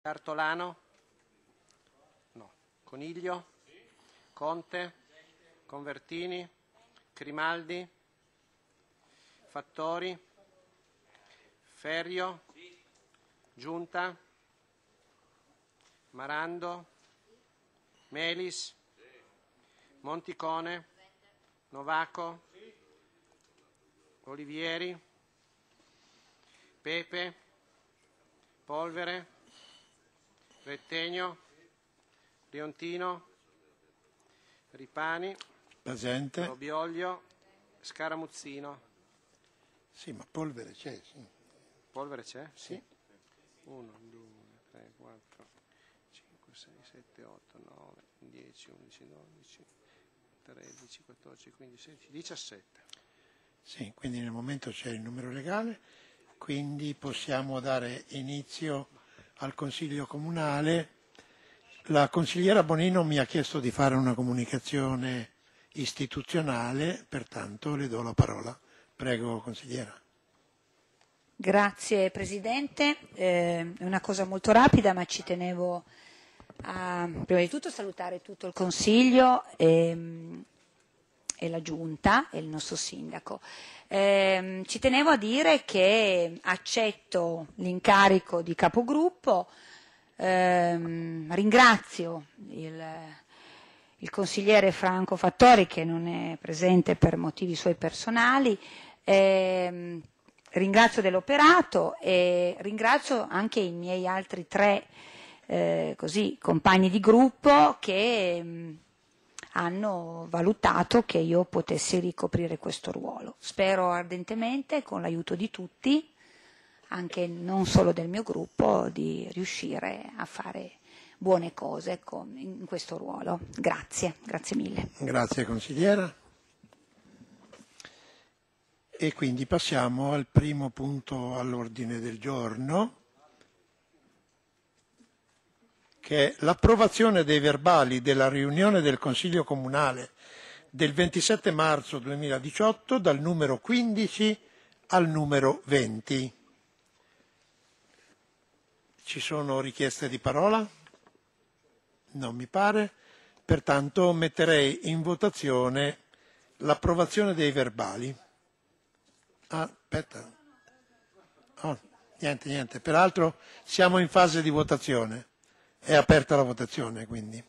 Cartolano? No. Coniglio? Conte? Convertini? Grimaldi? Fattori? Ferrio? Giunta? Marando? Melis? Monticone? Novaco? Olivieri? Pepe? Polvere? Rettegno? Leontino? Ripani? Presente. Robioglio? Scaramuzzino? Sì, ma polvere c'è, sì. Polvere c'è? Sì. 1, 2, 3, 4, 5, 6, 7, 8, 9, 10, 11, 12, 13, 14, 15, 16, 17. Sì, quindi nel momento c'è il numero legale, quindi possiamo dare inizio al Consiglio Comunale. La consigliera Bonino mi ha chiesto di fare una comunicazione istituzionale, pertanto le do la parola. Prego, consigliera. Grazie Presidente, Eh, è una cosa molto rapida ma ci tenevo a prima di tutto salutare tutto il Consiglio e, e la Giunta e il nostro Sindaco. Eh, ci tenevo a dire che accetto l'incarico di capogruppo, ehm, ringrazio il, il consigliere Franco Fattori che non è presente per motivi suoi personali. ehm, ringrazio dell'operato e ringrazio anche i miei altri tre eh, così, compagni di gruppo che mh, hanno valutato che io potessi ricoprire questo ruolo. Spero ardentemente, con l'aiuto di tutti, anche non solo del mio gruppo, di riuscire a fare buone cose con- in questo ruolo. Grazie, grazie mille. Grazie consigliera. E quindi passiamo al primo punto all'ordine del giorno, che l'approvazione dei verbali della riunione del Consiglio Comunale del 27 marzo 2018 dal numero 15 al numero 20. Ci sono richieste di parola? Non mi pare. Pertanto metterei in votazione l'approvazione dei verbali. Ah, aspetta. Oh, niente, niente. Peraltro siamo in fase di votazione. È aperta la votazione, quindi.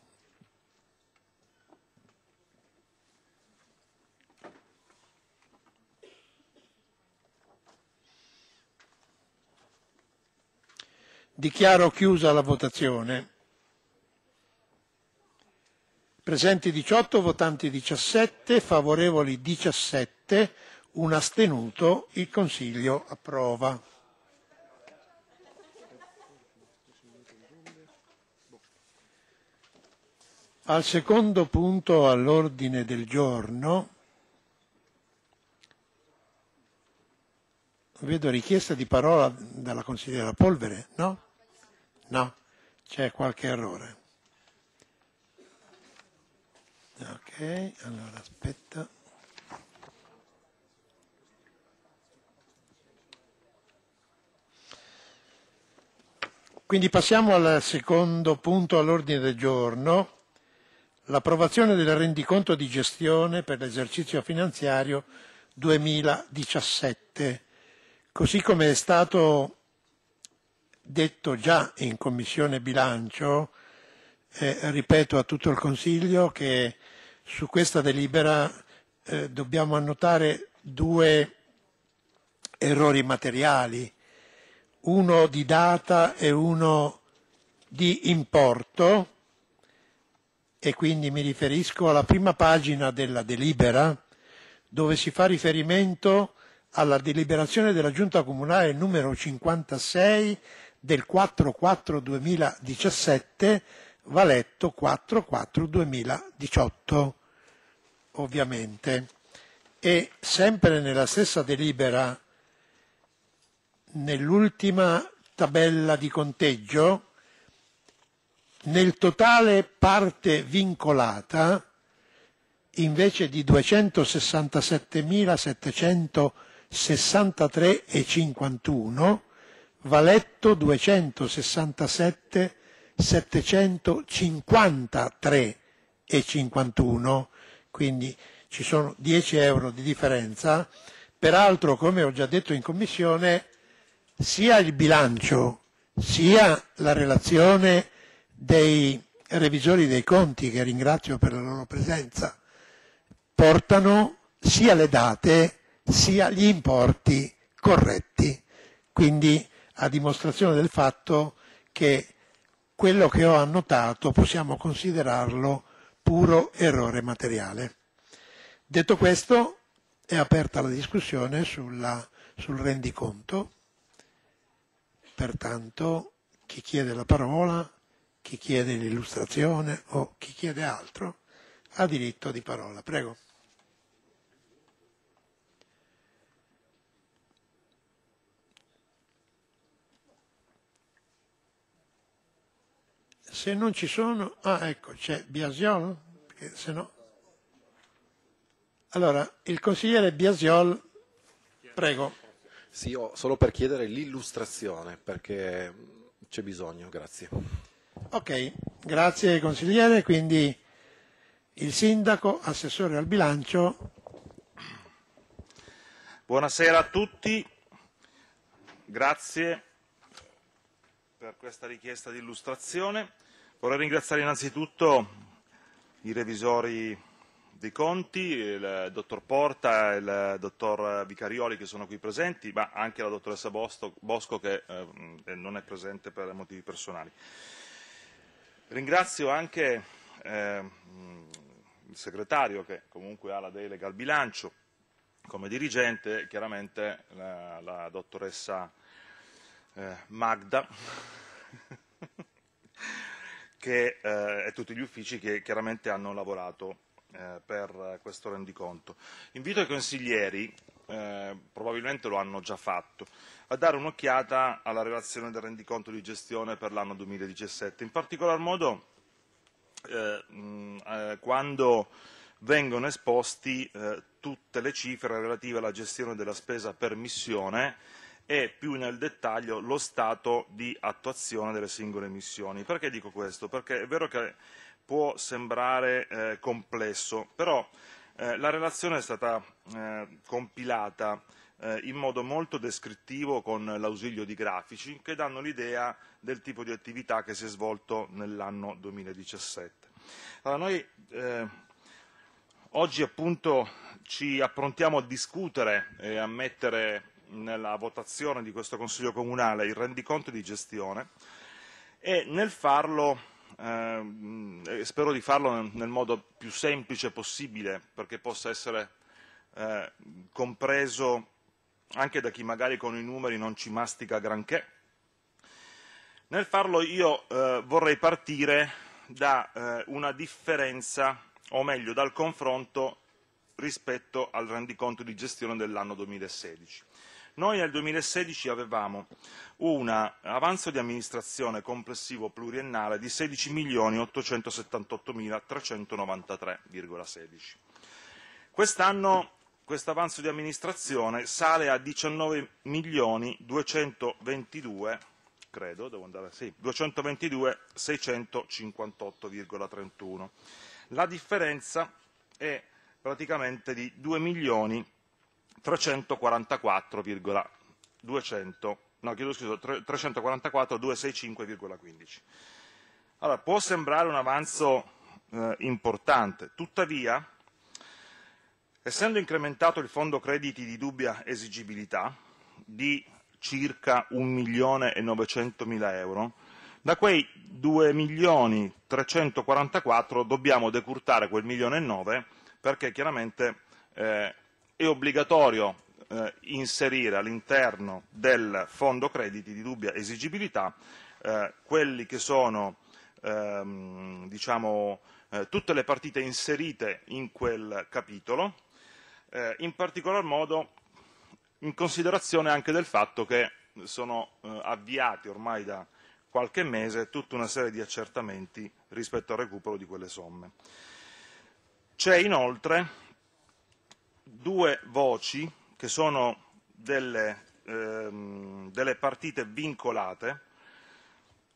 Dichiaro chiusa la votazione. Presenti 18, votanti 17, favorevoli 17, un astenuto, il Consiglio approva. Al secondo punto all'ordine del giorno vedo richiesta di parola dalla consigliera Polvere, no? No, c'è qualche errore. Ok, allora aspetta. Quindi passiamo al secondo punto all'ordine del giorno, l'approvazione del rendiconto di gestione per l'esercizio finanziario 2017. Così come è stato detto già in Commissione bilancio, eh, ripeto a tutto il Consiglio che su questa delibera eh, dobbiamo annotare due errori materiali, uno di data e uno di importo, e quindi mi riferisco alla prima pagina della delibera, dove si fa riferimento alla deliberazione della Giunta Comunale numero 56 del 4-4-2017, va letto 4-4-2018, ovviamente. E sempre nella stessa delibera, nell'ultima tabella di conteggio, nel totale parte vincolata, invece di 267.763,51, Valetto 267 753 e 51, quindi ci sono 10 euro di differenza. Peraltro, come ho già detto in commissione, sia il bilancio sia la relazione dei revisori dei conti, che ringrazio per la loro presenza, portano sia le date sia gli importi corretti. Quindi a dimostrazione del fatto che quello che ho annotato possiamo considerarlo puro errore materiale. Detto questo, è aperta la discussione sulla, sul rendiconto. Pertanto chi chiede la parola, chi chiede l'illustrazione o chi chiede altro ha diritto di parola. Prego. Se non ci sono, ah ecco, c'è Biasiol, perché se no... Allora, il consigliere Biasiol, prego. Sì, solo per chiedere l'illustrazione, perché c'è bisogno, grazie. Ok, grazie consigliere, quindi il sindaco, assessore al bilancio. Buonasera a tutti, grazie per questa richiesta di illustrazione. Vorrei ringraziare innanzitutto i revisori dei conti, il dottor Porta e il dottor Vicarioli che sono qui presenti, ma anche la dottoressa Bosco che eh, non è presente per motivi personali. Ringrazio anche eh, il segretario che comunque ha la delega al bilancio come dirigente, chiaramente la, la dottoressa eh, Magda che, eh, e tutti gli uffici che chiaramente hanno lavorato eh, per questo rendiconto. Invito i consiglieri, eh, probabilmente lo hanno già fatto, a dare un'occhiata alla relazione del rendiconto di gestione per l'anno 2017, in particolar modo eh, eh, quando vengono esposti eh, tutte le cifre relative alla gestione della spesa per missione e più nel dettaglio lo stato di attuazione delle singole missioni. Perché dico questo? Perché è vero che può sembrare eh, complesso, però eh, la relazione è stata eh, compilata eh, in modo molto descrittivo con l'ausilio di grafici che danno l'idea del tipo di attività che si è svolto nell'anno 2017. Allora, noi eh, oggi appunto ci approntiamo a discutere e a mettere nella votazione di questo Consiglio Comunale il rendiconto di gestione e nel farlo, eh, spero di farlo nel modo più semplice possibile perché possa essere eh, compreso anche da chi magari con i numeri non ci mastica granché. Nel farlo io eh, vorrei partire da eh, una differenza, o meglio dal confronto rispetto al rendiconto di gestione dell'anno 2016. Noi nel 2016 avevamo un avanzo di amministrazione complessivo pluriennale di 16.878.393,16. Quest'anno questo avanzo di amministrazione sale a 19.222 credo, devo andare, sì, 222.658,31. La differenza è praticamente di 2 milioni 344,200, no, chiedo scusa, 344,265,15. Allora, può sembrare un avanzo eh, importante, tuttavia, essendo incrementato il fondo crediti di dubbia esigibilità di circa 1.900.000 euro, da quei 2.344 dobbiamo decurtare quel milione e 9 perché chiaramente eh, è obbligatorio eh, inserire all'interno del fondo crediti di dubbia esigibilità eh, quelli che sono ehm, diciamo, eh, tutte le partite inserite in quel capitolo, eh, in particolar modo in considerazione anche del fatto che sono eh, avviati ormai da qualche mese tutta una serie di accertamenti rispetto al recupero di quelle somme. C'è inoltre due voci che sono delle ehm, delle partite vincolate.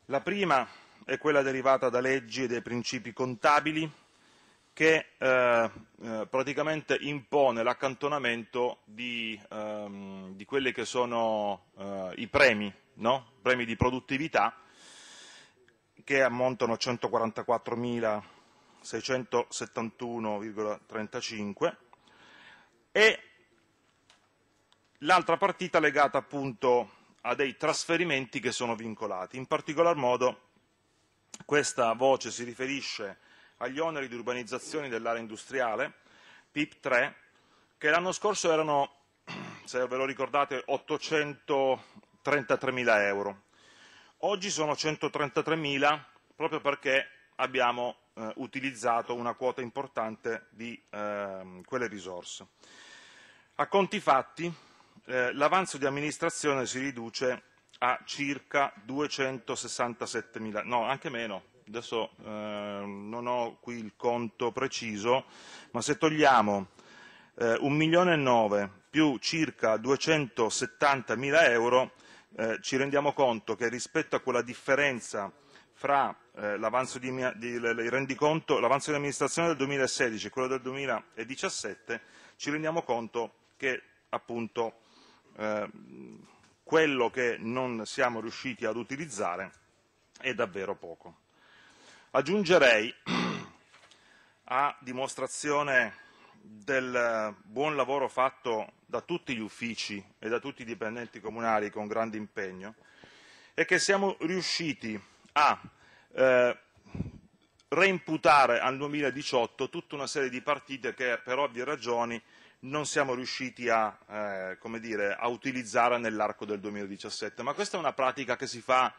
La prima è quella derivata da leggi e dai principi contabili che eh, eh, praticamente impone l'accantonamento di, ehm, di, quelli che sono eh, i premi, no? premi di produttività, che ammontano a 144.671,35 e l'altra partita legata appunto a dei trasferimenti che sono vincolati. In particolar modo questa voce si riferisce agli oneri di urbanizzazione dell'area industriale, PIP 3, che l'anno scorso erano, se ve lo ricordate, 833 mila euro. Oggi sono 133 mila proprio perché abbiamo eh, utilizzato una quota importante di eh, quelle risorse. A conti fatti, eh, l'avanzo di amministrazione si riduce a circa 267 mila, no, anche meno, adesso eh, non ho qui il conto preciso, ma se togliamo eh, 1 milione e 9 più circa 270 mila euro, eh, ci rendiamo conto che rispetto a quella differenza fra eh, l'avanzo di, di, di amministrazione del 2016 e quello del 2017, ci rendiamo conto che appunto eh, quello che non siamo riusciti ad utilizzare è davvero poco. Aggiungerei, a dimostrazione del buon lavoro fatto da tutti gli uffici e da tutti i dipendenti comunali con grande impegno, è che siamo riusciti a eh, reimputare al 2018 tutta una serie di partite che per ovvie ragioni non siamo riusciti a, eh, dire, a utilizzare nell'arco del 2017. Ma questa è una pratica che si fa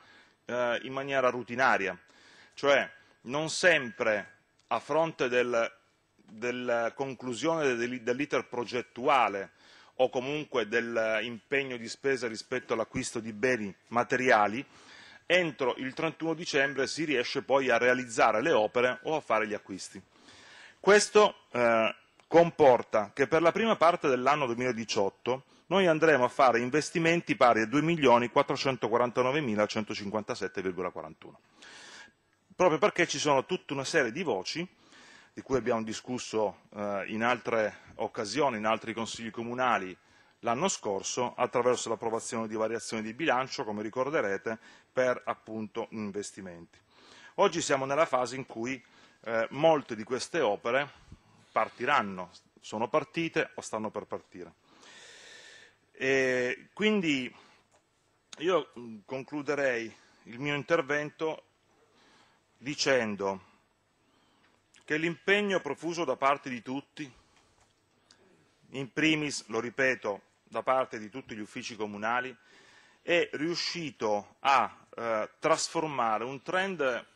eh, in maniera rutinaria, cioè non sempre a fronte del, della conclusione dell'iter progettuale o comunque dell'impegno di spesa rispetto all'acquisto di beni materiali, entro il 31 dicembre si riesce poi a realizzare le opere o a fare gli acquisti. Questo eh, comporta che per la prima parte dell'anno 2018 noi andremo a fare investimenti pari a 2.449.157,41 proprio perché ci sono tutta una serie di voci di cui abbiamo discusso eh, in altre occasioni, in altri consigli comunali l'anno scorso, attraverso l'approvazione di variazioni di bilancio, come ricorderete, per appunto investimenti. Oggi siamo nella fase in cui eh, molte di queste opere partiranno, sono partite o stanno per partire. E quindi io concluderei il mio intervento dicendo che l'impegno profuso da parte di tutti, in primis, lo ripeto, da parte di tutti gli uffici comunali, è riuscito a eh, trasformare un trend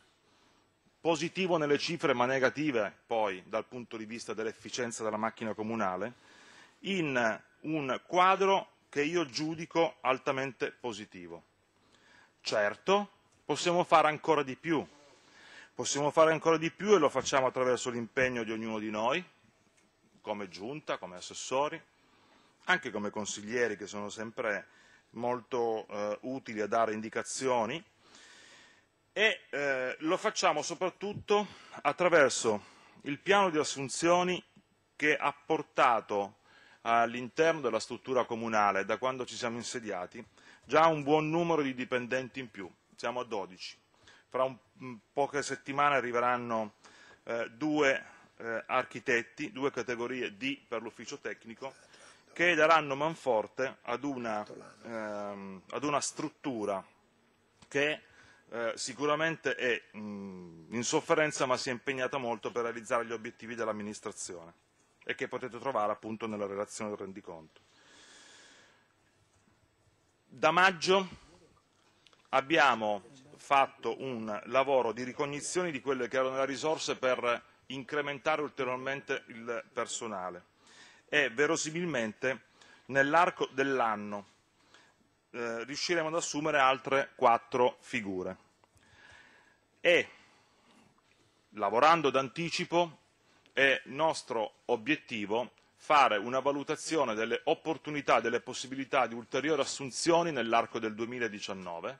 positivo nelle cifre ma negative poi dal punto di vista dell'efficienza della macchina comunale in un quadro che io giudico altamente positivo. Certo, possiamo fare ancora di più, Possiamo fare ancora di più e lo facciamo attraverso l'impegno di ognuno di noi, come giunta, come assessori, anche come consiglieri che sono sempre molto eh, utili a dare indicazioni. E eh, lo facciamo soprattutto attraverso il piano di assunzioni che ha portato all'interno della struttura comunale, da quando ci siamo insediati, già un buon numero di dipendenti in più, siamo a 12 fra un, mm, poche settimane arriveranno eh, due eh, architetti, due categorie D per l'ufficio tecnico, che daranno manforte ad una, ehm, ad una struttura che eh, sicuramente è mh, in sofferenza ma si è impegnata molto per realizzare gli obiettivi dell'amministrazione e che potete trovare appunto nella relazione del rendiconto. Da maggio abbiamo fatto un lavoro di ricognizione di quelle che erano le risorse per incrementare ulteriormente il personale e verosimilmente nell'arco dell'anno eh, riusciremo ad assumere altre quattro figure. E lavorando d'anticipo è nostro obiettivo fare una valutazione delle opportunità, delle possibilità di ulteriori assunzioni nell'arco del 2019,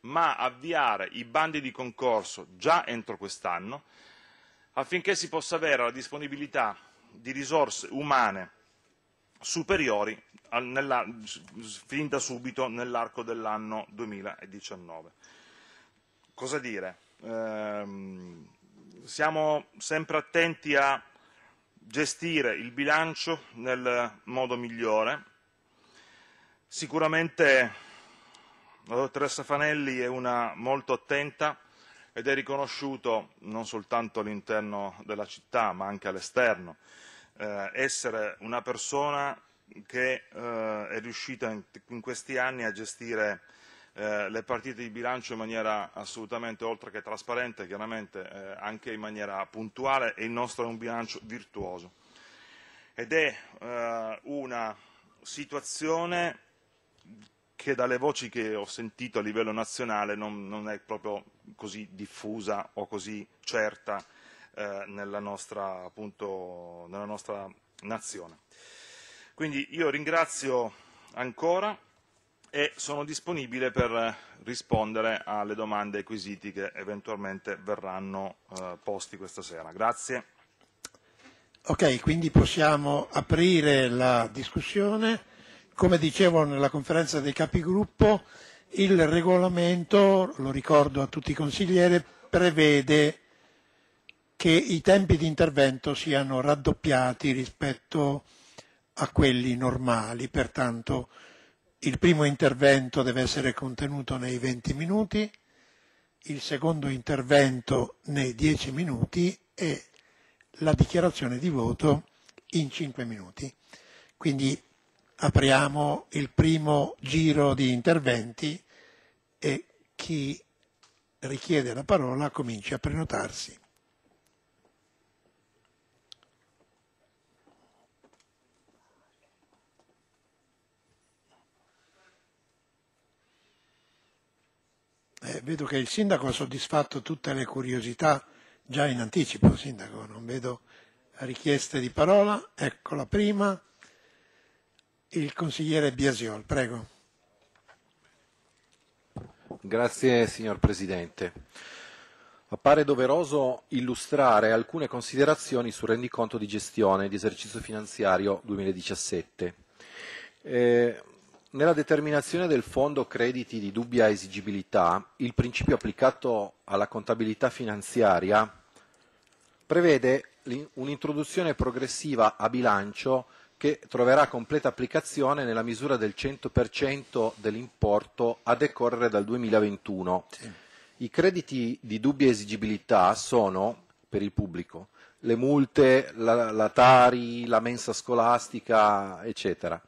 ma avviare i bandi di concorso già entro quest'anno affinché si possa avere la disponibilità di risorse umane superiori fin da subito nell'arco dell'anno 2019. Cosa dire? Ehm, siamo sempre attenti a gestire il bilancio nel modo migliore. Sicuramente la dottoressa Fanelli è una molto attenta ed è riconosciuto non soltanto all'interno della città ma anche all'esterno eh, essere una persona che eh, è riuscita in, in, questi anni a gestire eh, le partite di bilancio in maniera assolutamente oltre che trasparente, chiaramente eh, anche in maniera puntuale e il nostro è un bilancio virtuoso. Ed è eh, una situazione che dalle voci che ho sentito a livello nazionale non, non è proprio così diffusa o così certa eh, nella, nostra, appunto, nella nostra nazione. Quindi io ringrazio ancora e sono disponibile per rispondere alle domande e ai quesiti che eventualmente verranno eh, posti questa sera. Grazie. Ok, quindi possiamo aprire la discussione. Come dicevo nella conferenza dei capigruppo, il regolamento, lo ricordo a tutti i consiglieri, prevede che i tempi di intervento siano raddoppiati rispetto a quelli normali, pertanto il primo intervento deve essere contenuto nei 20 minuti, il secondo intervento nei 10 minuti e la dichiarazione di voto in 5 minuti. Quindi apriamo il primo giro di interventi e chi richiede la parola comincia a prenotarsi. Eh, vedo che il sindaco ha soddisfatto tutte le curiosità già in anticipo, sindaco, non vedo richieste di parola. Ecco la prima il consigliere Biasiol, prego. Grazie signor Presidente. Appare doveroso illustrare alcune considerazioni sul rendiconto di gestione di esercizio finanziario 2017. Eh, nella determinazione del fondo crediti di dubbia esigibilità, il principio applicato alla contabilità finanziaria prevede un'introduzione progressiva a bilancio che troverà completa applicazione nella misura del 100% dell'importo a decorrere dal 2021. Sì. I crediti di dubbia esigibilità sono, per il pubblico, le multe, la, la Tari, la mensa scolastica, eccetera.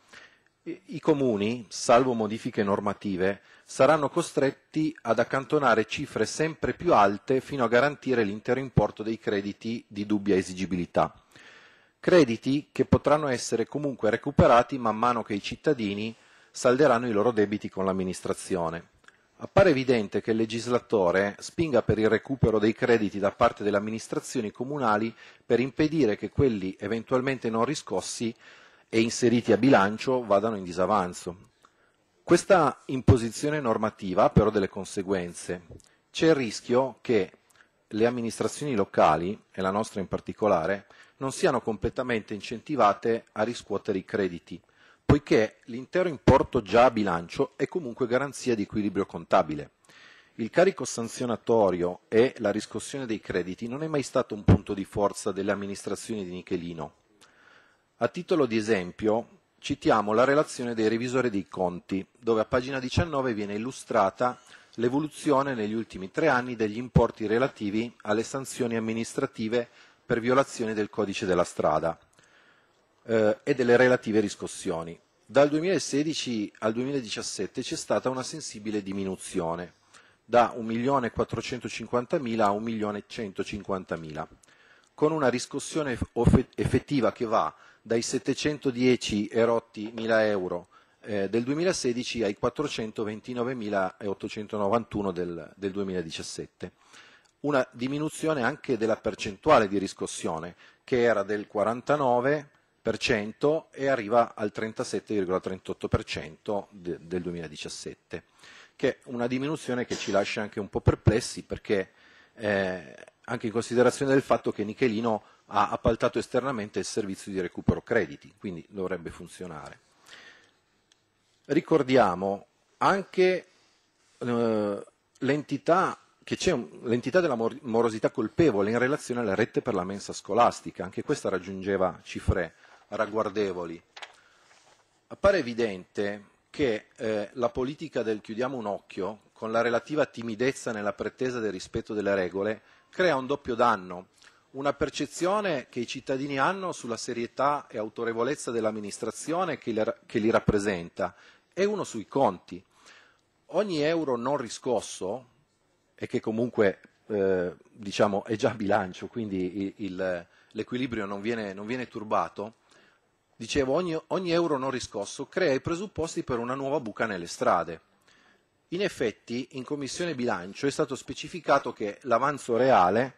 I, comuni, salvo modifiche normative, saranno costretti ad accantonare cifre sempre più alte fino a garantire l'intero importo dei crediti di dubbia esigibilità crediti che potranno essere comunque recuperati man mano che i cittadini salderanno i loro debiti con l'amministrazione. Appare evidente che il legislatore spinga per il recupero dei crediti da parte delle amministrazioni comunali per impedire che quelli eventualmente non riscossi e inseriti a bilancio vadano in disavanzo. Questa imposizione normativa ha però delle conseguenze. C'è il rischio che le amministrazioni locali, e la nostra in particolare, non siano completamente incentivate a riscuotere i crediti, poiché l'intero importo già a bilancio è comunque garanzia di equilibrio contabile. Il carico sanzionatorio e la riscossione dei crediti non è mai stato un punto di forza delle amministrazioni di Nichelino. A titolo di esempio, citiamo la relazione dei revisori dei conti, dove a pagina 19 viene illustrata l'evoluzione negli ultimi tre anni degli importi relativi alle sanzioni amministrative per violazione del codice della strada eh, e delle relative riscossioni. Dal 2016 al 2017 c'è stata una sensibile diminuzione, da 1.450.000 a 1.150.000, con una riscossione effettiva che va dai 710 erotti 1.000 euro eh, del 2016 ai 429.891 del, del 2017 una diminuzione anche della percentuale di riscossione che era del 49% e arriva al 37,38% de, del 2017, che è una diminuzione che ci lascia anche un po' perplessi perché eh, anche in considerazione del fatto che Nichelino ha appaltato esternamente il servizio di recupero crediti, quindi dovrebbe funzionare. Ricordiamo anche eh, l'entità che c'è l'entità della morosità colpevole in relazione alle rette per la mensa scolastica, anche questa raggiungeva cifre ragguardevoli. Appare evidente che eh, la politica del chiudiamo un occhio, con la relativa timidezza nella pretesa del rispetto delle regole, crea un doppio danno, una percezione che i cittadini hanno sulla serietà e autorevolezza dell'amministrazione che, che li rappresenta e uno sui conti. Ogni euro non riscosso, e che comunque eh, diciamo, è già a bilancio, quindi il, l'equilibrio non viene, non viene, turbato, dicevo ogni, ogni euro non riscosso crea i presupposti per una nuova buca nelle strade. In effetti in Commissione bilancio è stato specificato che l'avanzo reale,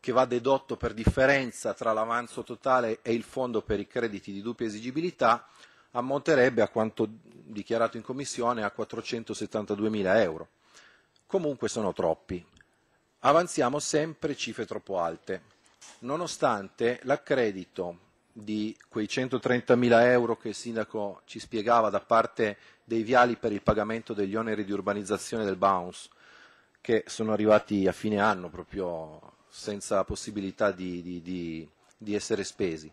che va dedotto per differenza tra l'avanzo totale e il fondo per i crediti di doppia esigibilità, ammonterebbe a quanto dichiarato in Commissione a 472 mila euro comunque sono troppi. Avanziamo sempre cifre troppo alte, nonostante l'accredito di quei 130.000 euro che il sindaco ci spiegava da parte dei viali per il pagamento degli oneri di urbanizzazione del bounce, che sono arrivati a fine anno proprio senza possibilità di, di, di, di essere spesi.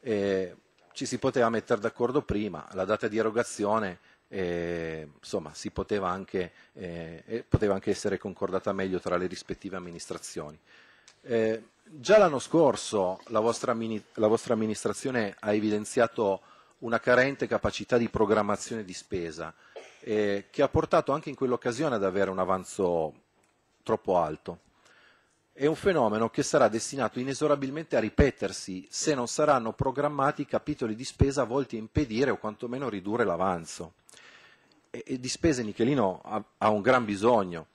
E ci si poteva mettere d'accordo prima, la data di erogazione eh, insomma si poteva anche, eh, poteva anche, essere concordata meglio tra le rispettive amministrazioni. Eh, già l'anno scorso la vostra, la vostra, amministrazione ha evidenziato una carente capacità di programmazione di spesa eh, che ha portato anche in quell'occasione ad avere un avanzo troppo alto. È un fenomeno che sarà destinato inesorabilmente a ripetersi se non saranno programmati capitoli di spesa volti a impedire o quantomeno ridurre l'avanzo e di spese Nichelino ha, ha un gran bisogno.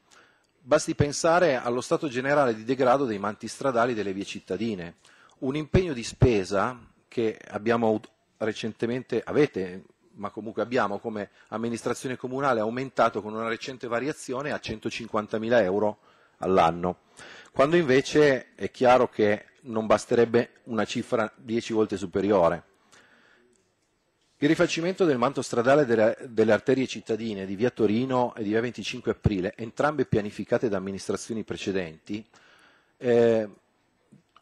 Basti pensare allo stato generale di degrado dei manti stradali delle vie cittadine. Un impegno di spesa che abbiamo recentemente, avete, ma comunque abbiamo come amministrazione comunale aumentato con una recente variazione a 150.000 euro all'anno, quando invece è chiaro che non basterebbe una cifra dieci volte superiore. Il rifacimento del manto stradale delle, delle, arterie cittadine di via Torino e di via 25 aprile, entrambe pianificate da amministrazioni precedenti, eh,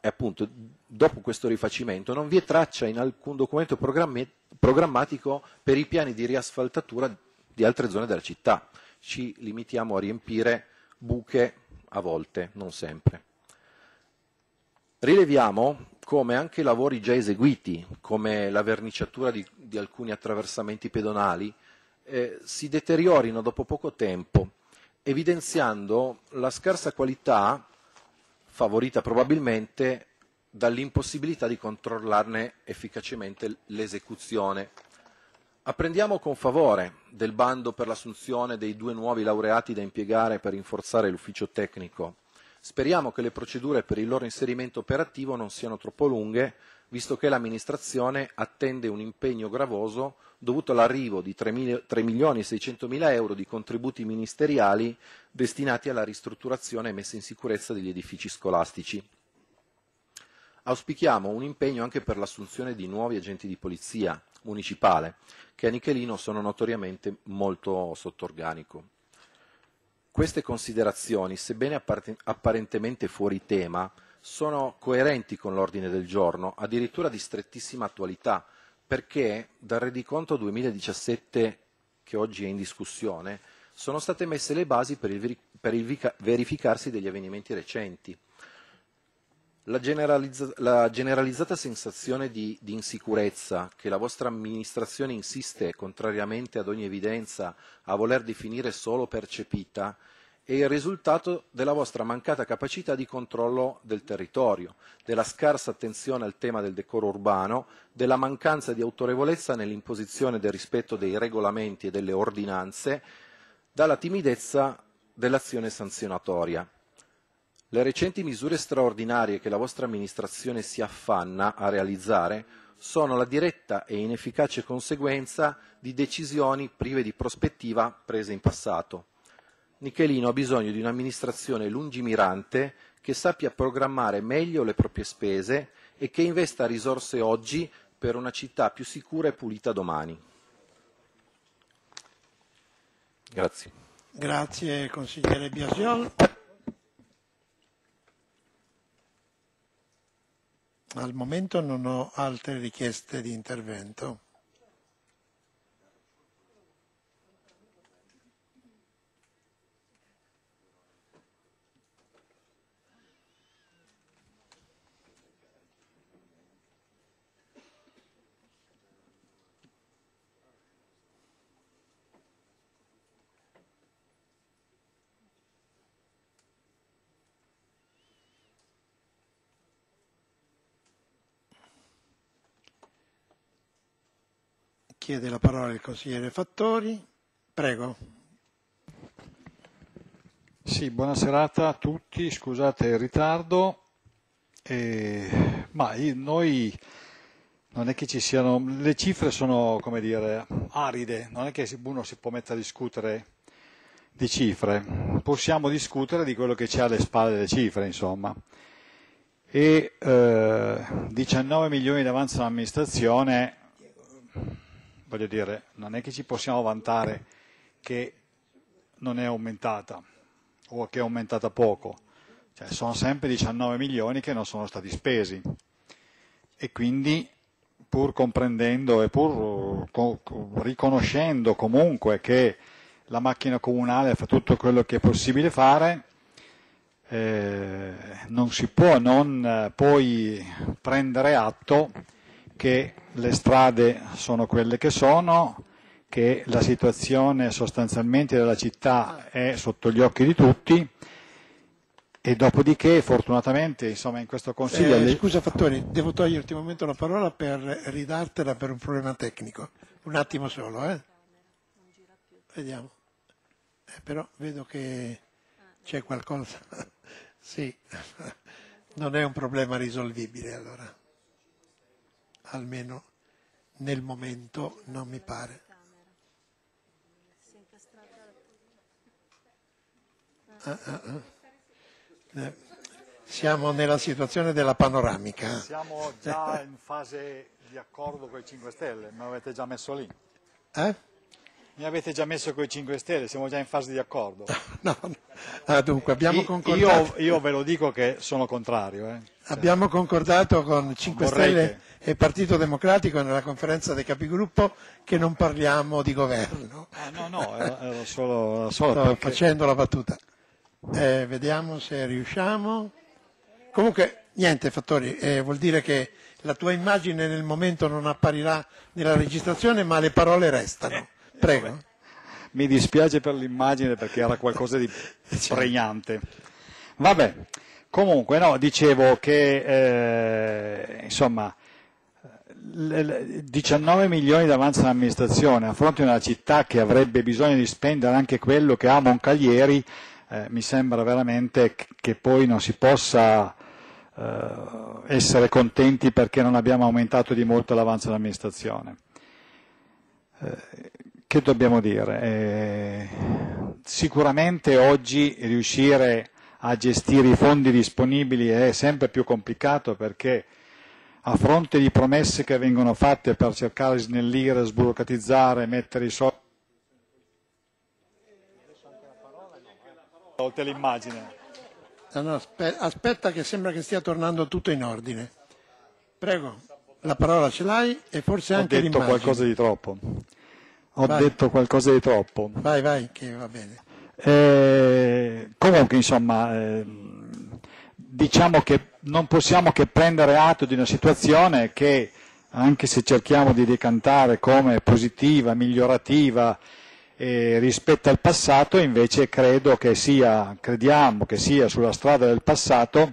e appunto dopo questo rifacimento non vi è traccia in alcun documento programmatico per i piani di riasfaltatura di altre zone della città. Ci limitiamo a riempire buche a volte, non sempre. Rileviamo come anche lavori già eseguiti, come la verniciatura di, di alcuni attraversamenti pedonali, eh, si deteriorino dopo poco tempo, evidenziando la scarsa qualità, favorita probabilmente dall'impossibilità di controllarne efficacemente l'esecuzione. Apprendiamo con favore del bando per l'assunzione dei due nuovi laureati da impiegare per rinforzare l'ufficio tecnico Speriamo che le procedure per il loro inserimento operativo non siano troppo lunghe, visto che l'amministrazione attende un impegno gravoso dovuto all'arrivo di 3 milioni e 600 mila euro di contributi ministeriali destinati alla ristrutturazione e messa in sicurezza degli edifici scolastici. Auspichiamo un impegno anche per l'assunzione di nuovi agenti di polizia municipale, che a Nichelino sono notoriamente molto sotto organico. Queste considerazioni, sebbene apparentemente fuori tema, sono coerenti con l'ordine del giorno, addirittura di strettissima attualità, perché dal rendiconto 2017 che oggi è in discussione sono state messe le basi per il, verificarsi degli avvenimenti recenti. La, generalizza la generalizzata sensazione di, di, insicurezza che la vostra amministrazione insiste, contrariamente ad ogni evidenza, a voler definire solo percepita, è il risultato della vostra mancata capacità di controllo del territorio, della scarsa attenzione al tema del decoro urbano, della mancanza di autorevolezza nell'imposizione del rispetto dei regolamenti e delle ordinanze, dalla timidezza dell'azione sanzionatoria. Le recenti misure straordinarie che la vostra amministrazione si affanna a realizzare sono la diretta e inefficace conseguenza di decisioni prive di prospettiva prese in passato. Nichelino ha bisogno di un'amministrazione lungimirante che sappia programmare meglio le proprie spese e che investa risorse oggi per una città più sicura e pulita domani. Grazie. Grazie consigliere Biasiol. Al momento non ho altre richieste di intervento. Chiede la parola il consigliere Fattori. Prego. Sì, buona serata a tutti, scusate il ritardo. Eh, ma noi non è che ci siano, le cifre sono come dire aride, non è che uno si può mettere a discutere di cifre, possiamo discutere di quello che c'è alle spalle delle cifre, insomma. E eh, 19 milioni di avanzo all'amministrazione, voglio dire, non è che ci possiamo vantare che non è aumentata o che è aumentata poco, cioè, sono sempre 19 milioni che non sono stati spesi. E quindi pur comprendendo e pur co- co- riconoscendo comunque che la macchina comunale fa tutto quello che è possibile fare, eh, non si può non eh, poi prendere atto che le strade sono quelle che sono, che la situazione sostanzialmente della città è sotto gli occhi di tutti e dopodiché fortunatamente insomma in questo consiglio Eh, scusa Fattori, devo toglierti un momento la parola per ridartela per un problema tecnico. Un attimo solo, eh? Vediamo. Eh, però vedo che c'è qualcosa. sì, non è un problema risolvibile allora. Almeno nel momento non mi pare. Ah, ah, ah. Eh, Siamo nella situazione della panoramica. siamo già in fase di accordo con i 5 Stelle, mi avete già messo lì. Eh? Mi avete già messo con i 5 Stelle, siamo già in fase di accordo. No, no. Ah, dunque, abbiamo Io- concordato, Io, io ve lo dico che sono contrario. eh. Abbiamo concordato con 5 Vorrei Stelle e Partito Democratico nella conferenza dei capigruppo che non parliamo di governo. Ah, no, no, era, solo, era solo Sto perché... facendo la battuta. Eh, vediamo se riusciamo. Comunque, niente, Fattori, eh, vuol dire che la tua immagine nel momento non apparirà nella registrazione, ma le parole restano. Prego. Mi dispiace per l'immagine perché era qualcosa di pregnante. Vabbè, comunque, no, dicevo che, eh, insomma, l- l- 19 milioni d'avanzo all'amministrazione a fronte di una città che avrebbe bisogno di spendere anche quello che ha Moncaglieri, eh, mi sembra veramente che poi non si possa eh, essere contenti perché non abbiamo aumentato di molto l'avanzo all'amministrazione. Che dobbiamo dire? Eh, sicuramente oggi riuscire a gestire i fondi disponibili è sempre più complicato perché a fronte di promesse che vengono fatte per cercare di snellire, sburocratizzare, mettere i soldi. Oltre l'immagine. No, no, aspe- aspetta che sembra che stia tornando tutto in ordine. Prego, la parola ce l'hai e forse Ho anche detto l'immagine. qualcosa di troppo. Ho Vai. detto qualcosa di troppo. Vai, vai, che va bene. Eh, comunque, insomma, ehm, diciamo che non possiamo che prendere atto di una situazione che, anche se cerchiamo di decantare come positiva, migliorativa eh, rispetto al passato, invece credo che sia, crediamo che sia sulla strada del passato,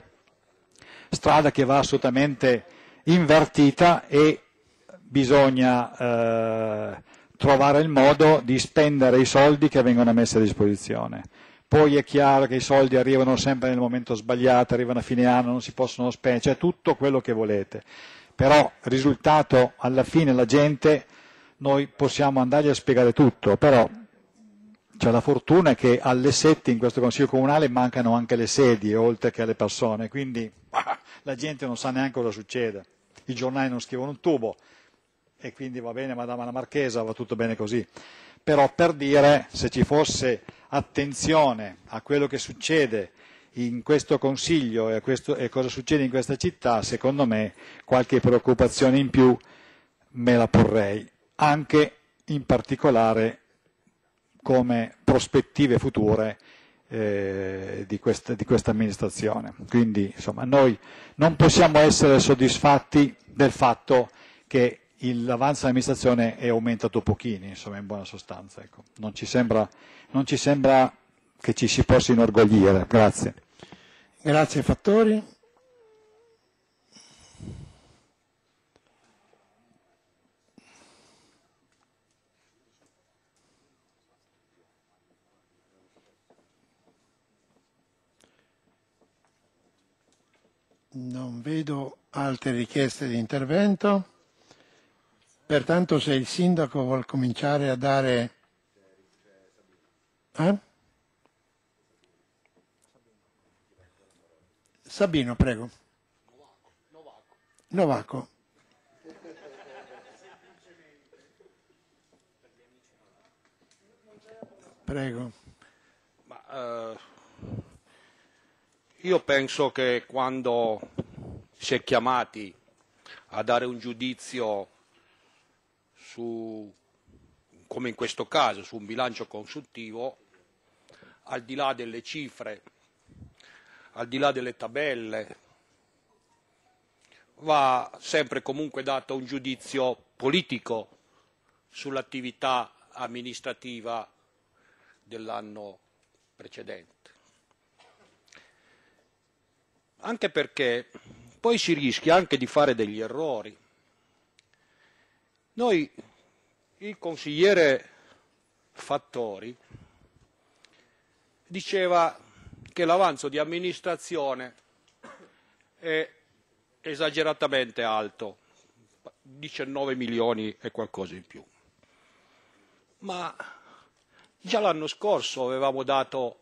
strada che va assolutamente invertita e bisogna eh, trovare il modo di spendere i soldi che vengono messi a disposizione. poi è chiaro che i soldi arrivano sempre nel momento sbagliato, arrivano a fine anno, non si possono spendere, cioè tutto quello che volete. Però risultato alla fine la gente, noi possiamo andargli a spiegare tutto, però c'è la fortuna che alle sette in questo Consiglio Comunale mancano anche le sedie, oltre che alle persone, quindi la gente non sa neanche cosa succede. I giornali non scrivono un tubo e quindi va bene Madama la Marchesa, va tutto bene così. Però per dire, se ci fosse attenzione a quello che succede in questo Consiglio e, a questo, e cosa succede in questa città, secondo me qualche preoccupazione in più me la porrei, anche in particolare come prospettive future eh, di, questa, di, questa, amministrazione. Quindi insomma, noi non possiamo essere soddisfatti del fatto che l'avanzo dell'amministrazione è aumentato pochini, insomma, in buona sostanza. Ecco. Non, ci sembra, non, ci sembra, che ci si possa inorgoglire. Grazie. Grazie Fattori. Non vedo altre richieste di intervento. Pertanto se il sindaco vuol cominciare a dare... Eh? Sabino, prego. Novaco. Prego. Ma, uh, io penso che quando si è chiamati a dare un giudizio su, come in questo caso, su un bilancio consultivo, al di là delle cifre, al di là delle tabelle, va sempre comunque dato un giudizio politico sull'attività amministrativa dell'anno precedente. Anche perché poi si rischia anche di fare degli errori. Noi, il consigliere Fattori diceva che l'avanzo di amministrazione è esageratamente alto, 19 milioni e qualcosa in più. Ma già l'anno scorso avevamo dato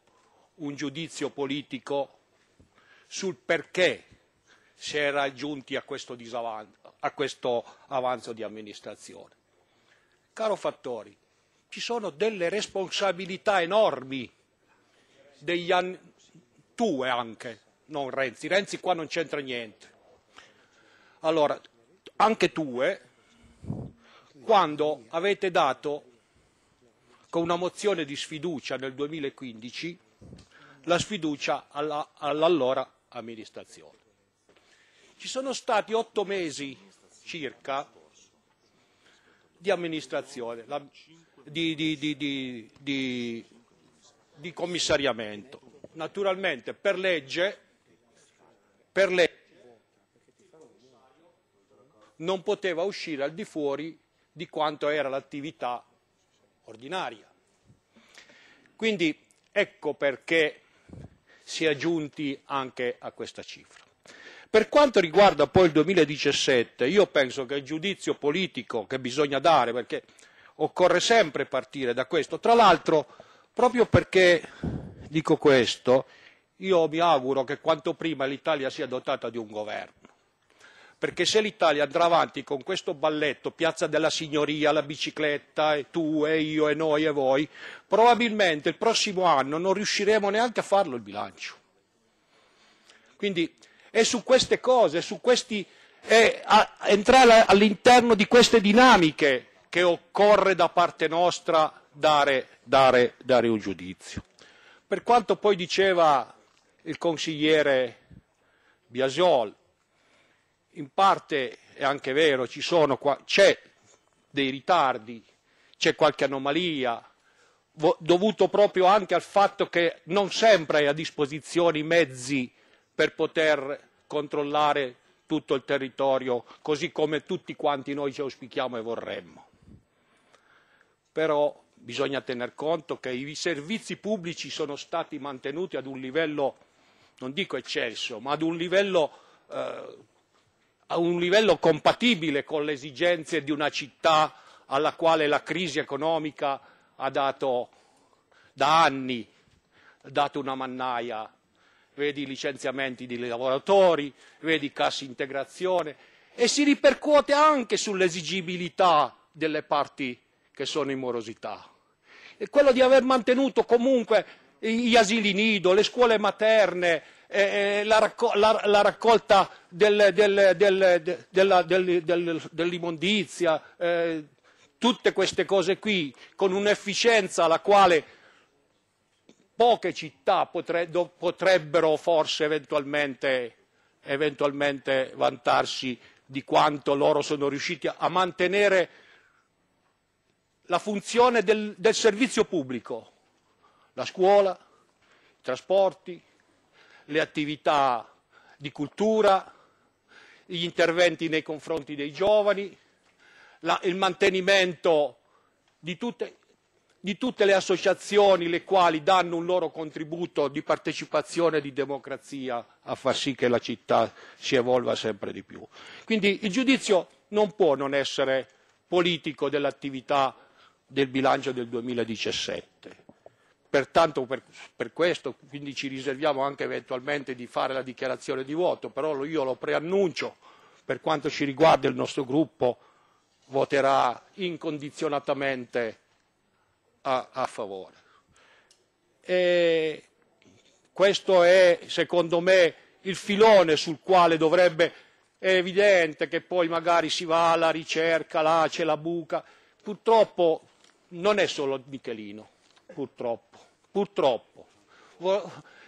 un giudizio politico sul perché si era giunti a questo, a questo avanzo di amministrazione. Caro Fattori, ci sono delle responsabilità enormi degli anni, tue anche, non Renzi, Renzi qua non c'entra niente. Allora, anche tue, quando avete dato con una mozione di sfiducia nel 2015 la sfiducia alla, all'allora amministrazione. Ci sono stati otto mesi circa di amministrazione, di, di, di, di commissariamento. Naturalmente per legge, per legge non poteva uscire al di fuori di quanto era l'attività ordinaria. Quindi ecco perché si è giunti anche a questa cifra. Per quanto riguarda poi il 2017, io penso che il giudizio politico che bisogna dare, perché occorre sempre partire da questo, tra l'altro proprio perché dico questo, io mi auguro che quanto prima l'Italia sia dotata di un governo perché se l'Italia andrà avanti con questo balletto, piazza della signoria, la bicicletta, e tu e io e noi e voi, probabilmente il prossimo anno non riusciremo neanche a farlo il bilancio. Quindi è su queste cose, su questi, è a, entrare all'interno di queste dinamiche che occorre da parte nostra dare, dare, dare un giudizio. Per quanto poi diceva il consigliere Biasiol, in parte è anche vero, sono, c'è dei ritardi, c'è qualche anomalia, dovuto proprio anche al fatto che non sempre hai a disposizione i mezzi per poter controllare tutto il territorio così come tutti quanti noi ci auspichiamo e vorremmo. Però bisogna tener conto che i servizi pubblici sono stati mantenuti ad un livello, non dico eccesso, ma ad un livello, eh, a un livello compatibile con le esigenze di una città alla quale la crisi economica ha dato da anni dato una mannaia, vedi licenziamenti di lavoratori, vedi cassa integrazione e si ripercuote anche sull'esigibilità delle parti che sono in morosità. E quello di aver mantenuto comunque gli asili nido, le scuole materne, eh, la, racco- la, la, raccolta del, del, del, della, dell'immondizia, eh, tutte queste cose qui con un'efficienza alla quale poche città potrebbero forse eventualmente, eventualmente vantarsi di quanto loro sono riusciti a mantenere la funzione del, del servizio pubblico, la scuola, i trasporti, le attività di cultura, gli interventi nei confronti dei giovani, la, il mantenimento di tutte, di tutte le associazioni le quali danno un loro contributo di partecipazione e di democrazia a far sì che la città si evolva sempre di più. Quindi il giudizio non può non essere politico dell'attività del bilancio del 2017. Pertanto per, per questo quindi ci riserviamo anche eventualmente di fare la dichiarazione di voto, però io lo preannuncio, per quanto ci riguarda il nostro gruppo voterà incondizionatamente a, a favore. E questo è, secondo me, il filone sul quale dovrebbe, è evidente che poi magari si va alla ricerca, là c'è la buca, purtroppo non è solo Michelino, purtroppo, purtroppo.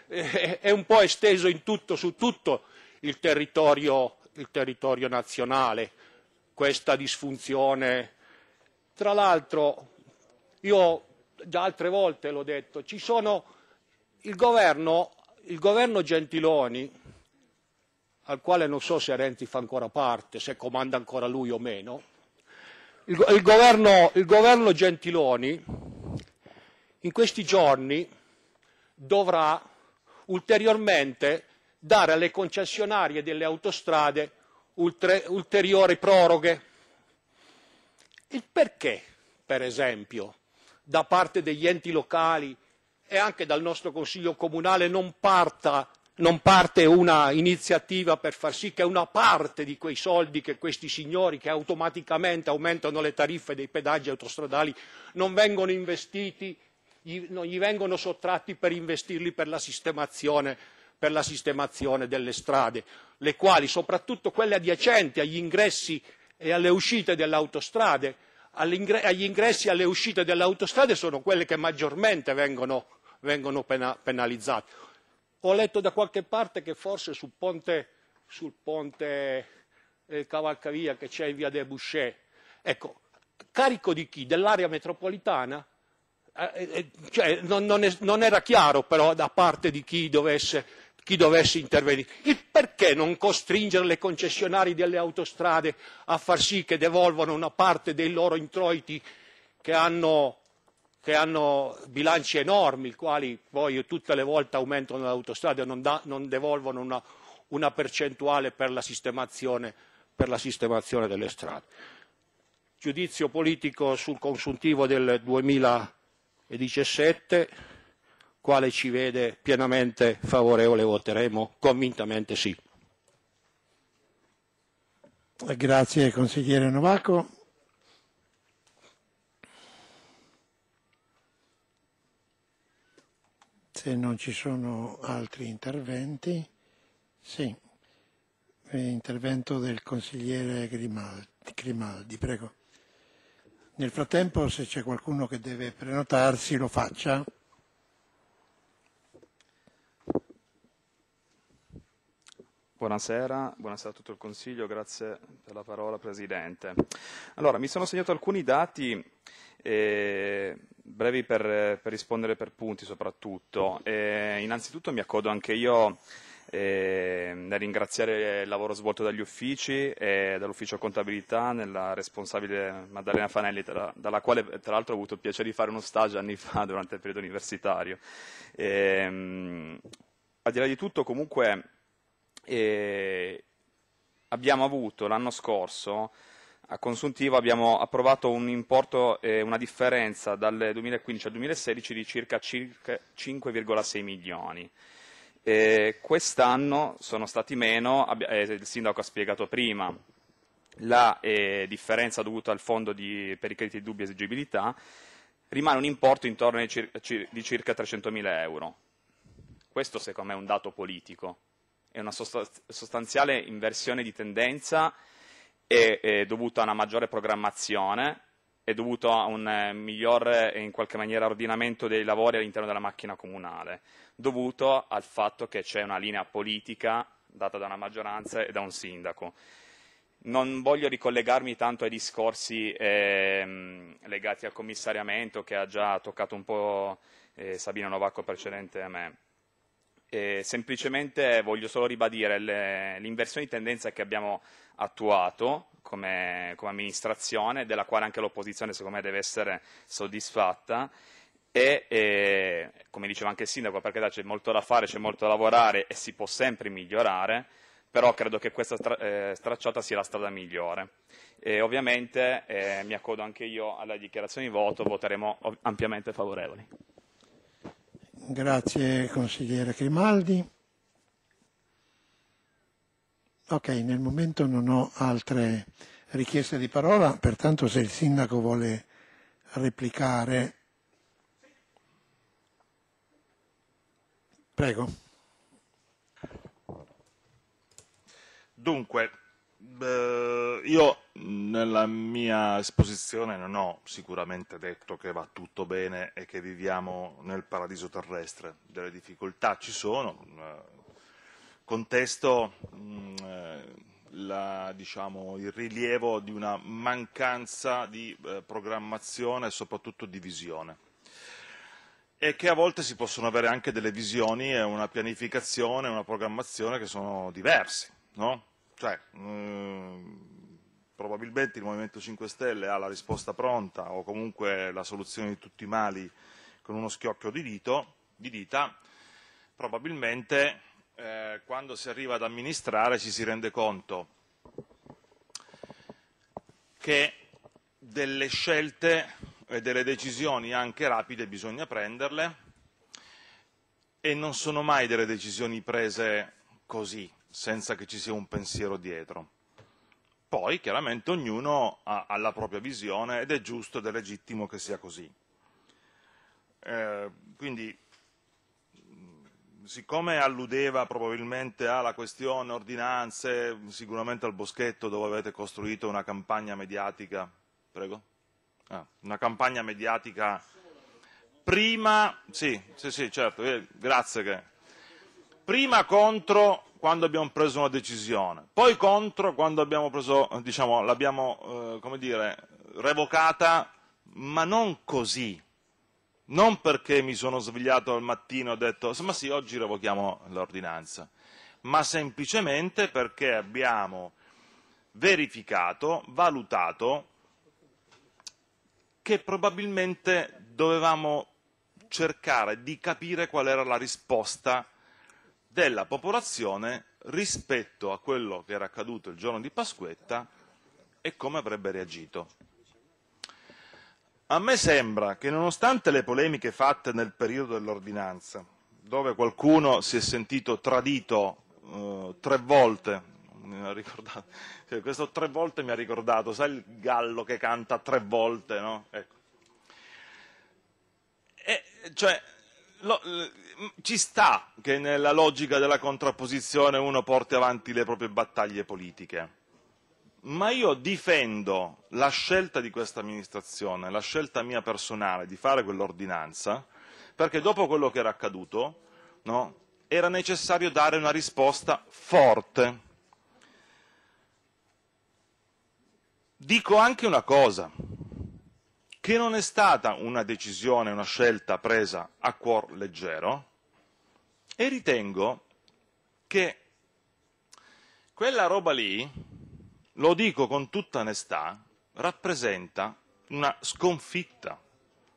È un po' esteso tutto, su tutto il territorio, il territorio nazionale questa disfunzione. Tra l'altro, io già altre volte l'ho detto, ci sono il governo, il governo Gentiloni, al quale non so se Renzi fa ancora parte, se comanda ancora lui o meno, il, il, governo, il governo Gentiloni in questi giorni dovrà ulteriormente dare alle concessionarie delle autostrade ulteriori proroghe. Il perché, per esempio, da parte degli enti locali e anche dal nostro Consiglio comunale non, parta, non parte una iniziativa per far sì che una parte di quei soldi che questi signori che automaticamente aumentano le tariffe dei pedaggi autostradali non vengono investiti, non gli vengono sottratti per investirli per la sistemazione, per la sistemazione delle strade, le quali, soprattutto quelle adiacenti agli ingressi e alle uscite delle autostrade, agli ingressi e alle uscite delle autostrade sono quelle che maggiormente vengono, vengono penalizzate. Ho letto da qualche parte che forse sul ponte, sul ponte eh, Cavalcavia che c'è in via de Boucher, ecco, carico di chi? Dell'area metropolitana? Eh, eh, cioè, non, non, è, non era chiaro però da parte di chi dovesse chi dovesse intervenire. Il perché non costringere le concessionarie delle autostrade a far sì che devolvano una parte dei loro introiti che hanno, che hanno bilanci enormi, i quali poi tutte le volte aumentano le autostrade e non, non devolvono una, una percentuale per la, per la sistemazione delle strade. Giudizio politico sul consuntivo del 2017 quale ci vede pienamente favorevole, voteremo convintamente sì. Grazie consigliere Novaco. Se non ci sono altri interventi, sì, intervento del consigliere Grimaldi, Grimaldi, prego. Nel frattempo se c'è qualcuno che deve prenotarsi lo faccia. Buonasera, buonasera a tutto il Consiglio, grazie per la parola Presidente. Allora, mi sono segnato alcuni dati eh, brevi per, per, rispondere per punti soprattutto. Eh, innanzitutto mi accodo anche io eh, nel ringraziare il lavoro svolto dagli uffici e dall'ufficio contabilità nella responsabile Maddalena Fanelli, tra, dalla quale tra l'altro ho avuto il piacere di fare uno stage anni fa durante il periodo universitario. Eh, al di là di tutto comunque eh, abbiamo avuto l'anno scorso a consuntivo abbiamo approvato un importo e una differenza dal 2015 al 2016 di circa, circa 5,6 milioni. Eh, quest'anno sono stati meno, eh, il sindaco ha spiegato prima, la eh, differenza dovuta al fondo di, per i crediti di dubbia esigibilità rimane un importo intorno di circa 300 mila euro. Questo secondo me è un dato politico, è una sostanziale inversione di tendenza è, è dovuto a una maggiore programmazione, è dovuto a un eh, migliore in qualche maniera ordinamento dei lavori all'interno della macchina comunale, dovuto al fatto che c'è una linea politica data da una maggioranza e da un sindaco. Non voglio ricollegarmi tanto ai discorsi eh, legati al commissariamento che ha già toccato un po' eh, Sabino Novacco precedente a me. Eh, semplicemente voglio solo ribadire l'inversione di tendenza che abbiamo attuato come, come, amministrazione, della quale anche l'opposizione secondo me deve essere soddisfatta e, e come diceva anche il sindaco, perché c'è molto da fare, c'è molto da lavorare e si può sempre migliorare, però credo che questa stra- eh, stracciata sia la strada migliore. E ovviamente eh, mi accodo anche io alla dichiarazione di voto, voteremo ampiamente favorevoli. Grazie consigliere Grimaldi. Ok, nel momento non ho altre richieste di parola, pertanto se il sindaco vuole replicare. Prego. Dunque, eh, io nella mia esposizione non ho sicuramente detto che va tutto bene e che viviamo nel paradiso terrestre, delle difficoltà ci sono, eh, contesto mh, eh, la, diciamo, il rilievo di una mancanza di eh, programmazione e soprattutto di visione e che a volte si possono avere anche delle visioni e una pianificazione, una programmazione che sono diversi. No? Cioè, mh, probabilmente il Movimento 5 Stelle ha la risposta pronta o comunque la soluzione di tutti i mali con uno schiocchio di, dito, di dita, probabilmente eh, quando si arriva ad amministrare ci si rende conto che delle scelte e delle decisioni anche rapide bisogna prenderle e non sono mai delle decisioni prese così, senza che ci sia un pensiero dietro. Poi chiaramente ognuno ha, ha la propria visione ed è giusto ed è legittimo che sia così. Eh, quindi siccome alludeva probabilmente alla questione ordinanze, sicuramente al boschetto dove avete costruito una campagna mediatica, prego? Ah, una campagna mediatica prima, sì, sì, sì, certo, eh, grazie che, prima contro quando abbiamo preso una decisione, poi contro quando diciamo, l'abbiamo, eh, come dire, revocata, ma non così, non perché mi sono svegliato al mattino e ho detto ma sì, oggi revochiamo l'ordinanza, ma semplicemente perché abbiamo verificato, valutato che probabilmente dovevamo cercare di capire qual era la risposta della popolazione rispetto a quello che era accaduto il giorno di Pasquetta e come avrebbe reagito. A me sembra che nonostante le polemiche fatte nel periodo dell'ordinanza, dove qualcuno si è sentito tradito eh, tre volte, cioè, questo tre volte mi ha ricordato, sai il gallo che canta tre volte, no? Ecco. E, cioè, lo, ci sta che nella logica della contrapposizione uno porti avanti le proprie battaglie politiche ma io difendo la scelta di questa amministrazione, la scelta mia personale di fare quell'ordinanza, perché dopo quello che era accaduto no, era necessario dare una risposta forte. Dico anche una cosa, che non è stata una decisione, una scelta presa a cuor leggero e ritengo che quella roba lì, lo dico con tutta onestà, rappresenta una sconfitta,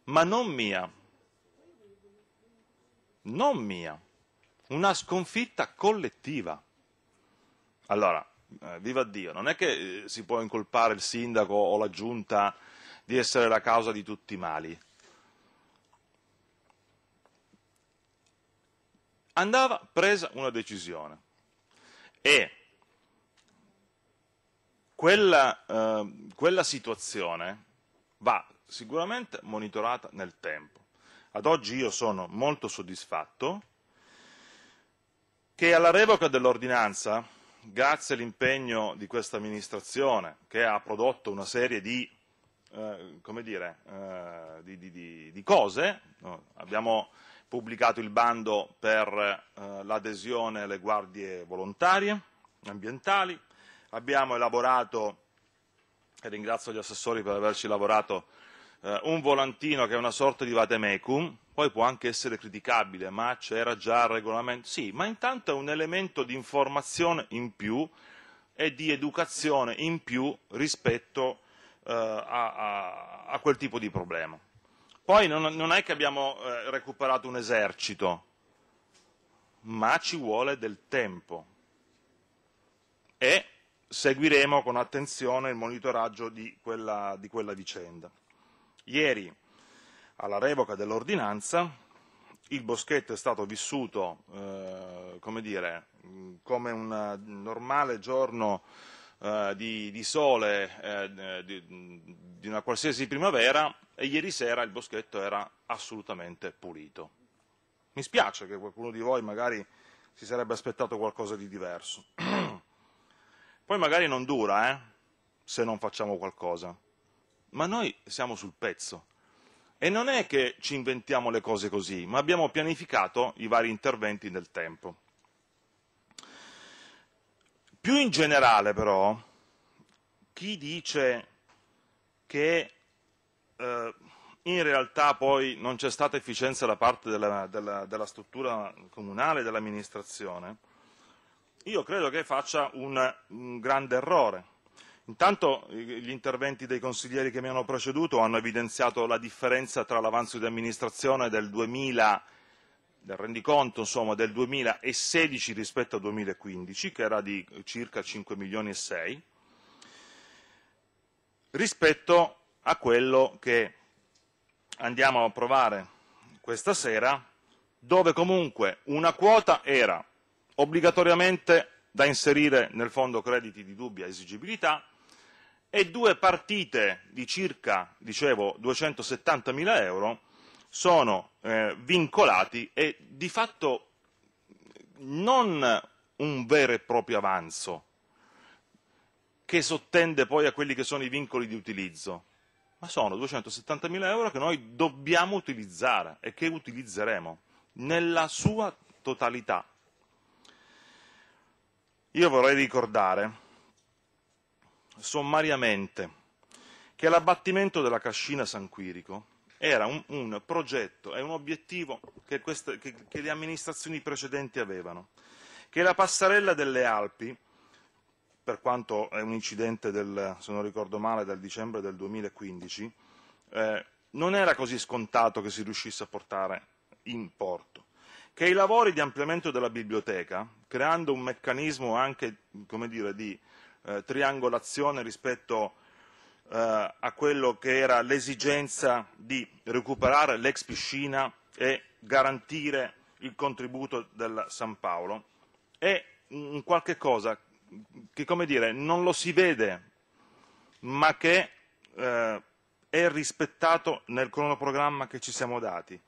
ma non mia, non mia, una sconfitta collettiva. Allora, eh, viva Dio, non è che eh, si può incolpare il sindaco o la giunta di essere la causa di tutti i mali. Andava presa una decisione e quella, eh, quella situazione va sicuramente monitorata nel tempo. Ad oggi io sono molto soddisfatto che alla revoca dell'ordinanza, grazie all'impegno di questa amministrazione che ha prodotto una serie di, eh, dire, eh, di, di, di cose, abbiamo pubblicato il bando per eh, l'adesione alle guardie volontarie ambientali, abbiamo elaborato, e ringrazio gli assessori per averci lavorato, eh, un volantino che è una sorta di vademecum, poi può anche essere criticabile, ma c'era già il regolamento. Sì, ma intanto è un elemento di informazione in più e di educazione in più rispetto a, a, a, quel tipo di problema. Poi non, non è che abbiamo eh, recuperato un esercito, ma ci vuole del tempo e seguiremo con attenzione il monitoraggio di quella, di quella vicenda. Ieri, alla revoca dell'ordinanza, il boschetto è stato vissuto eh, come, dire, come, un normale giorno eh, di, di, sole eh, di, di, una qualsiasi primavera e ieri sera il boschetto era assolutamente pulito. Mi spiace che qualcuno di voi magari si sarebbe aspettato qualcosa di diverso. Poi magari non dura, eh, se non facciamo qualcosa ma noi siamo sul pezzo. E non è che ci inventiamo le cose così, ma abbiamo pianificato i vari interventi nel tempo. Più in generale, però, chi dice che eh, in realtà poi non c'è stata efficienza da parte della, della, della struttura comunale, dell'amministrazione, io credo che faccia un, un grande errore. Intanto gli interventi dei consiglieri che mi hanno preceduto hanno evidenziato la differenza tra l'avanzo di amministrazione del 2000 del rendiconto insomma, del 2016 rispetto al 2015, che era di circa 5 milioni e 6, rispetto a quello che andiamo a approvare questa sera, dove comunque una quota era obbligatoriamente da inserire nel fondo crediti di dubbia esigibilità e due partite di circa, dicevo, 270.000 euro sono eh, vincolati e di fatto non un vero e proprio avanzo che sottende poi a quelli che sono i vincoli di utilizzo, ma sono 270.000 euro che noi dobbiamo utilizzare e che utilizzeremo nella sua totalità. Io vorrei ricordare sommariamente che l'abbattimento della cascina San Quirico era un, un progetto e un obiettivo che, queste, che, che le amministrazioni precedenti avevano, che la passerella delle Alpi, per quanto è un incidente del, se non ricordo male, del dicembre del 2015, eh, non era così scontato che si riuscisse a portare in porto, che i lavori di ampliamento della biblioteca, creando un meccanismo anche dire, di eh, triangolazione rispetto eh, a quello che era l'esigenza di recuperare l'ex piscina e garantire il contributo del San Paolo. È un qualche cosa che, come dire, non lo si vede, ma che eh, è rispettato nel cronoprogramma che ci siamo dati.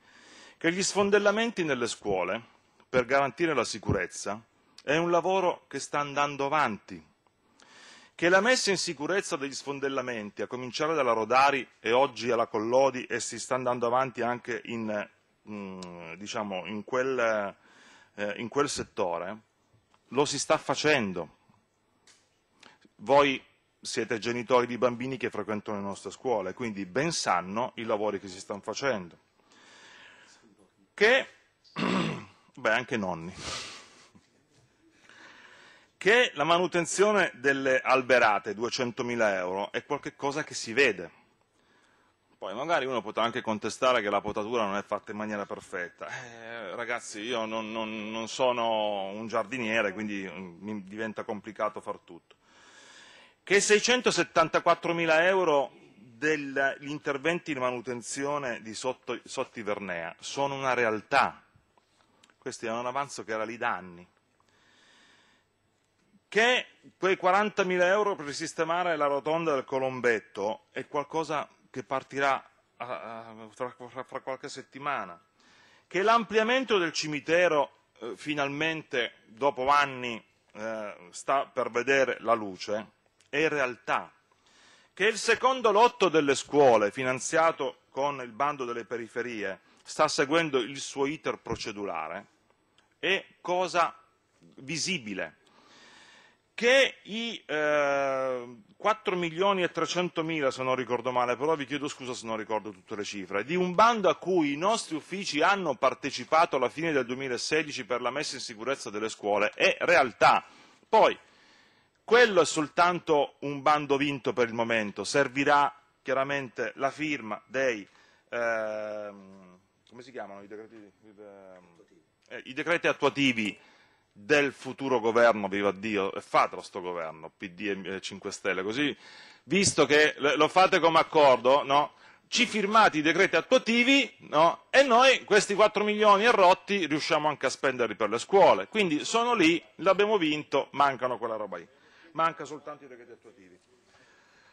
Che gli sfondellamenti nelle scuole, per garantire la sicurezza, è un lavoro che sta andando avanti, che la messa in sicurezza degli sfondellamenti, a cominciare dalla Rodari e oggi alla Collodi e si sta andando avanti anche in, mm, diciamo, in, quel, eh, in quel settore, lo si sta facendo. Voi siete genitori di bambini che frequentano le nostre scuole, quindi ben sanno i lavori che si stanno facendo. Che, beh, anche nonni che la manutenzione delle alberate, 200.000 euro, è qualcosa che si vede. Poi magari uno potrà anche contestare che la potatura non è fatta in maniera perfetta. Eh, ragazzi, io non, non, non, sono un giardiniere, quindi mm, mi diventa complicato far tutto. Che 674.000 euro degli interventi di manutenzione di sotto Ivernea sono una realtà. Questo è un avanzo che era lì da anni che quei 40.000 euro per risistemare la rotonda del Colombetto è qualcosa che partirà fra, fra qualche settimana, che l'ampliamento del cimitero eh, finalmente, dopo anni, eh, sta per vedere la luce, è realtà, che il secondo lotto delle scuole, finanziato con il bando delle periferie, sta seguendo il suo iter procedurale, è cosa visibile che i eh, 4 milioni e 300 mila, se non ricordo male, però vi chiedo scusa se non ricordo tutte le cifre, di un bando a cui i nostri uffici hanno partecipato alla fine del 2016 per la messa in sicurezza delle scuole è realtà. Poi, quello è soltanto un bando vinto per il momento, servirà chiaramente la firma dei, eh, come si chiamano i decreti, eh, i decreti attuativi del futuro governo, viva Dio, e fatelo sto governo, PD e 5 Stelle, così, visto che lo fate come accordo, no? ci firmate i decreti attuativi no? e noi questi 4 milioni e riusciamo anche a spenderli per le scuole. Quindi sono lì, l'abbiamo vinto, mancano quella roba lì. Manca soltanto i decreti attuativi.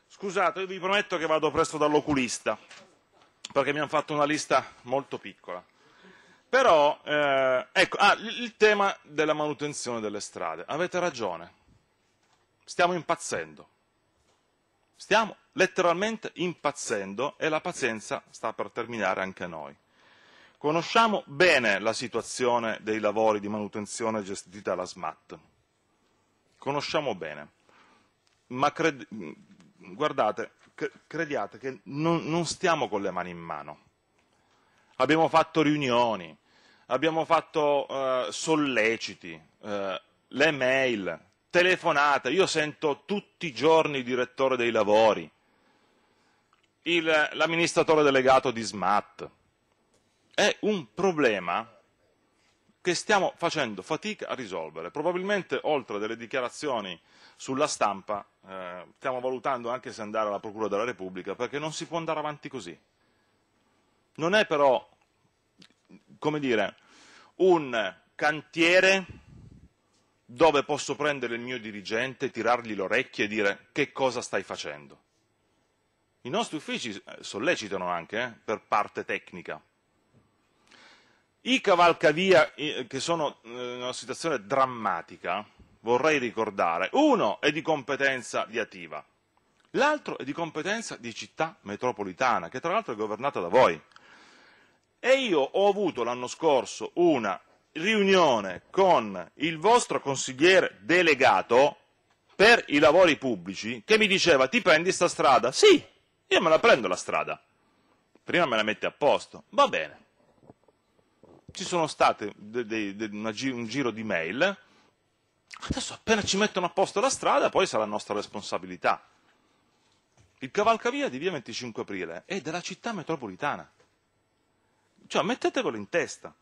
Scusate, vi prometto che vado presto dall'oculista, perché mi hanno fatto una lista molto piccola. Però, eh, ecco, ah, il tema della manutenzione delle strade. Avete ragione. Stiamo impazzendo. Stiamo letteralmente impazzendo e la pazienza sta per terminare anche noi. Conosciamo bene la situazione dei lavori di manutenzione gestiti dalla SMAT. Conosciamo bene. Ma cred- guardate, crediate che non, non stiamo con le mani in mano abbiamo fatto riunioni, abbiamo fatto eh, solleciti, eh, le mail, telefonate, io sento tutti i giorni il direttore dei lavori, l'amministratore delegato di SMAT. È un problema che stiamo facendo fatica a risolvere. Probabilmente, oltre delle dichiarazioni sulla stampa, eh, stiamo valutando anche se andare alla Procura della Repubblica, perché non si può andare avanti così. Non è però, come dire, un cantiere dove posso prendere il mio dirigente, tirargli l'orecchio e dire che cosa stai facendo. I nostri uffici eh, sollecitano anche eh, per parte tecnica. I cavalcavia che sono eh, in una situazione drammatica, vorrei ricordare, uno è di competenza di Ativa, l'altro è di competenza di città metropolitana, che tra l'altro è governata da voi. E io ho avuto l'anno scorso una riunione con il vostro consigliere delegato per i lavori pubblici che mi diceva ti prendi sta strada? Sì, io me la prendo la strada. Prima me la metti a posto. Va bene. Ci sono state de, de, de, un giro di mail. Adesso appena ci mettono a posto la strada poi sarà nostra responsabilità. Il cavalcavia di via 25 aprile è della città metropolitana. Cioè, mettetevelo in testa.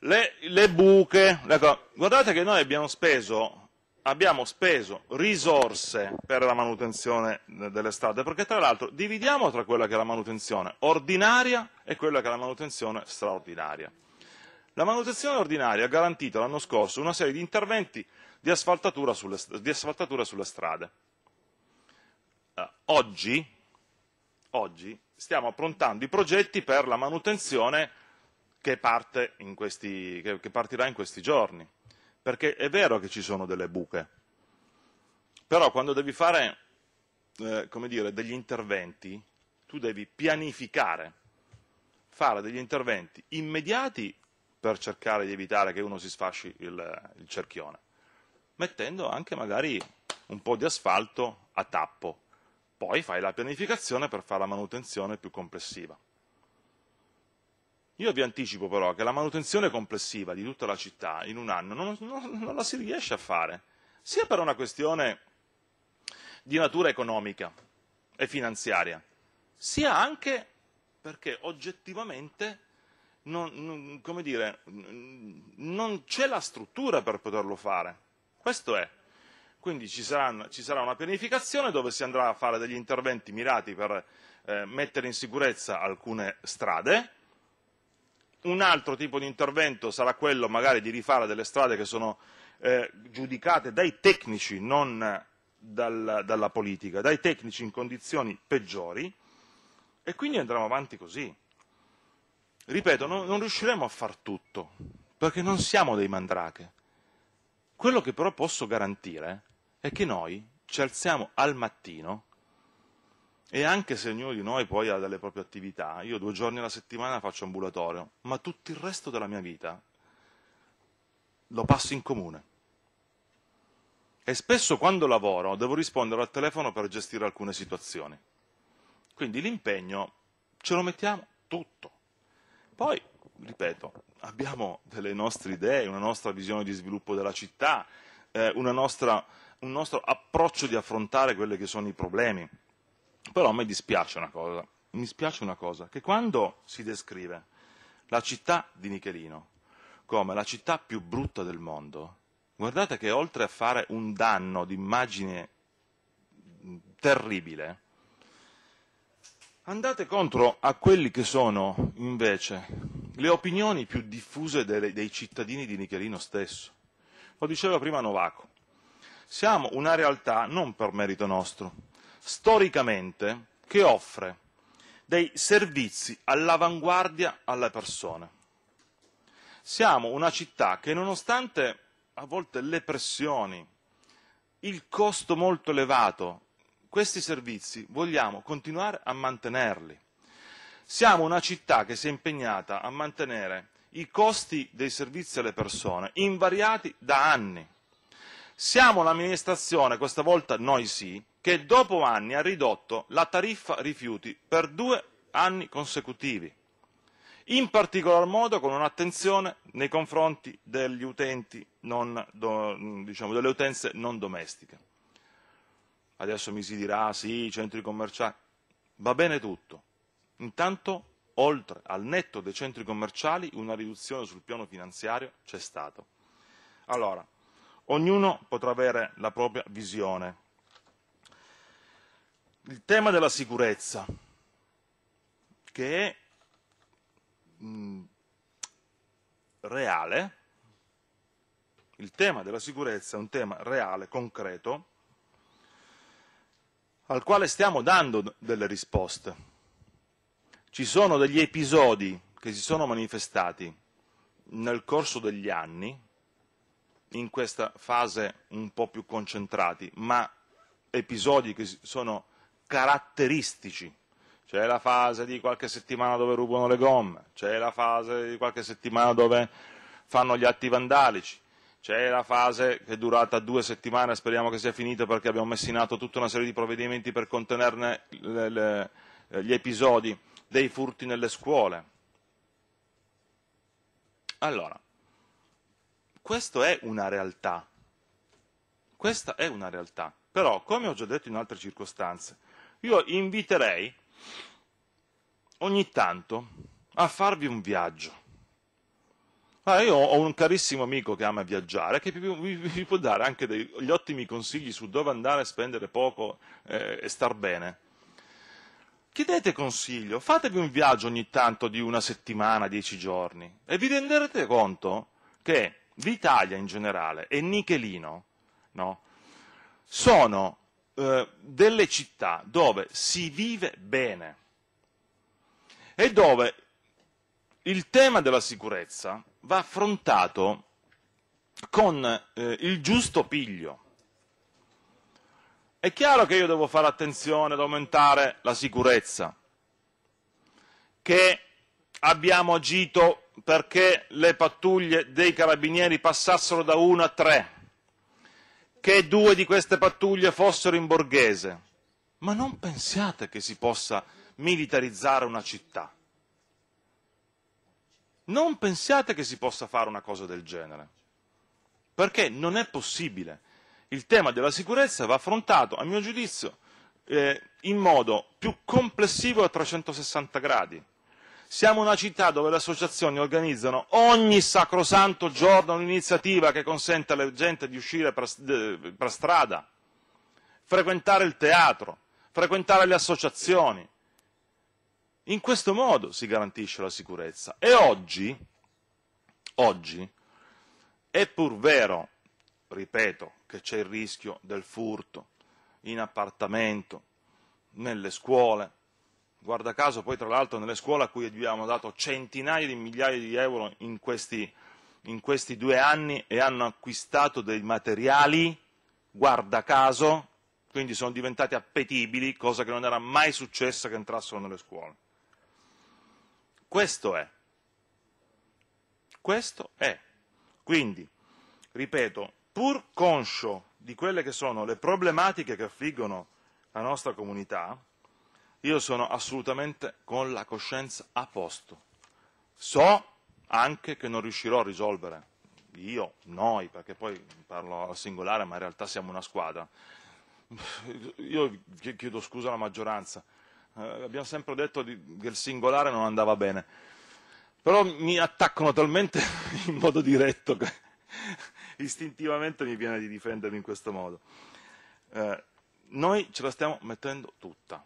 Le, le buche, ecco, guardate che noi abbiamo speso, abbiamo speso risorse per la manutenzione delle strade, perché tra l'altro dividiamo tra quella che è la manutenzione ordinaria e quella che è la manutenzione straordinaria. La manutenzione ordinaria ha garantito l'anno scorso una serie di interventi di asfaltatura sulle, di asfaltatura sulle strade. Uh, oggi, oggi stiamo approntando i progetti per la manutenzione che, parte questi, che partirà in questi giorni. Perché è vero che ci sono delle buche, però quando devi fare eh, dire, degli interventi, tu devi pianificare, fare degli interventi immediati per cercare di evitare che uno si sfasci il, il cerchione, mettendo anche magari un po' di asfalto a tappo poi fai la pianificazione per fare la manutenzione più complessiva. Io vi anticipo però che la manutenzione complessiva di tutta la città in un anno non, non, non la si riesce a fare. sia per una questione di natura economica e finanziaria, sia anche perché oggettivamente non, non, dire, non c'è la struttura per poterlo fare. Questo è. Quindi ci, saranno, ci, sarà una pianificazione dove si andrà a fare degli interventi mirati per eh, mettere in sicurezza alcune strade. Un altro tipo di intervento sarà quello magari di rifare delle strade che sono eh, giudicate dai tecnici, non dal, dalla politica, dai tecnici in condizioni peggiori e quindi andremo avanti così. Ripeto, non, non riusciremo a far tutto, perché non siamo dei mandrache. Quello che però posso garantire è che noi ci alziamo al mattino e anche se ognuno di noi poi ha delle proprie attività, io due giorni alla settimana faccio ambulatorio, ma tutto il resto della mia vita lo passo in comune. E spesso quando lavoro devo rispondere al telefono per gestire alcune situazioni. Quindi l'impegno ce lo mettiamo tutto. Poi, ripeto, abbiamo delle nostre idee, una nostra visione di sviluppo della città, eh, nostra, un nostro approccio di affrontare quelli che sono i problemi. Però me dispiace una cosa, mi dispiace una cosa, che quando si descrive la città di Nichelino come la città più brutta del mondo, guardate che oltre a fare un danno d'immagine terribile, andate contro a quelli che sono invece le opinioni più diffuse dei, cittadini di Nichelino stesso. Lo diceva prima Novaco. Siamo una realtà, non per merito nostro, storicamente che offre dei servizi all'avanguardia alle persone. Siamo una città che nonostante a volte le pressioni, il costo molto elevato, questi servizi vogliamo continuare a mantenerli. Siamo una città che si è impegnata a mantenere i costi dei servizi alle persone invariati da anni. Siamo l'amministrazione, questa volta noi sì, che dopo anni ha ridotto la tariffa rifiuti per due anni consecutivi, in particolar modo con un'attenzione nei confronti degli utenti non, diciamo, delle utenze non domestiche. Adesso mi si dirà sì, i centri commerciali, va bene tutto. Intanto, oltre al netto dei centri commerciali, una riduzione sul piano finanziario c'è stata. Allora, ognuno potrà avere la propria visione il tema della sicurezza, che è mh, reale, il tema della sicurezza è un tema reale, concreto, al quale stiamo dando delle risposte. Ci sono degli episodi che si sono manifestati nel corso degli anni, in questa fase un po' più concentrati, ma episodi che sono caratteristici. C'è la fase di qualche settimana dove rubano le gomme, c'è la fase di qualche settimana dove fanno gli atti vandalici, c'è la fase che è durata due settimane, speriamo che sia finita perché abbiamo messo in atto tutta una serie di provvedimenti per contenerne le, le, gli episodi dei furti nelle scuole. Allora, questa è una realtà. Questa è una realtà. Però, come ho già detto in altre circostanze, io inviterei ogni tanto a farvi un viaggio. Ah, io ho un carissimo amico che ama viaggiare, che vi, può dare anche degli ottimi consigli su dove andare spendere poco eh, e star bene. Chiedete consiglio, fatevi un viaggio ogni tanto di una settimana, dieci giorni, e vi renderete conto che l'Italia in generale e Nichelino no, sono eh, delle città dove si vive bene e dove il tema della sicurezza va affrontato con eh, il giusto piglio. È chiaro che io devo fare attenzione ad aumentare la sicurezza, che abbiamo agito perché le pattuglie dei carabinieri passassero da uno a tre, che due di queste pattuglie fossero in borghese, ma non pensiate che si possa militarizzare una città. Non pensiate che si possa fare una cosa del genere, perché non è possibile. Il tema della sicurezza va affrontato, a mio giudizio, eh, in modo più complessivo a 360 gradi. Siamo una città dove le associazioni organizzano ogni sacrosanto giorno un'iniziativa che consente alla gente di uscire per, per strada, frequentare il teatro, frequentare le associazioni. In questo modo si garantisce la sicurezza. E oggi, oggi, è pur vero, ripeto, che c'è il rischio del furto in appartamento, nelle scuole, guarda caso poi tra l'altro nelle scuole a cui abbiamo dato centinaia di migliaia di euro in questi, in questi due anni e hanno acquistato dei materiali, guarda caso, quindi sono diventati appetibili, cosa che non era mai successa che entrassero nelle scuole. Questo è. Questo è. Quindi, ripeto, pur conscio di quelle che sono le problematiche che affliggono la nostra comunità, io sono assolutamente con la coscienza a posto. So anche che non riuscirò a risolvere, io, noi, perché poi parlo al singolare, ma in realtà siamo una squadra. Io chiedo scusa alla maggioranza, eh, abbiamo sempre detto di, che il singolare non andava bene, però mi attaccano talmente in modo diretto che istintivamente mi viene di difendermi in questo modo. Eh, noi ce la stiamo mettendo tutta,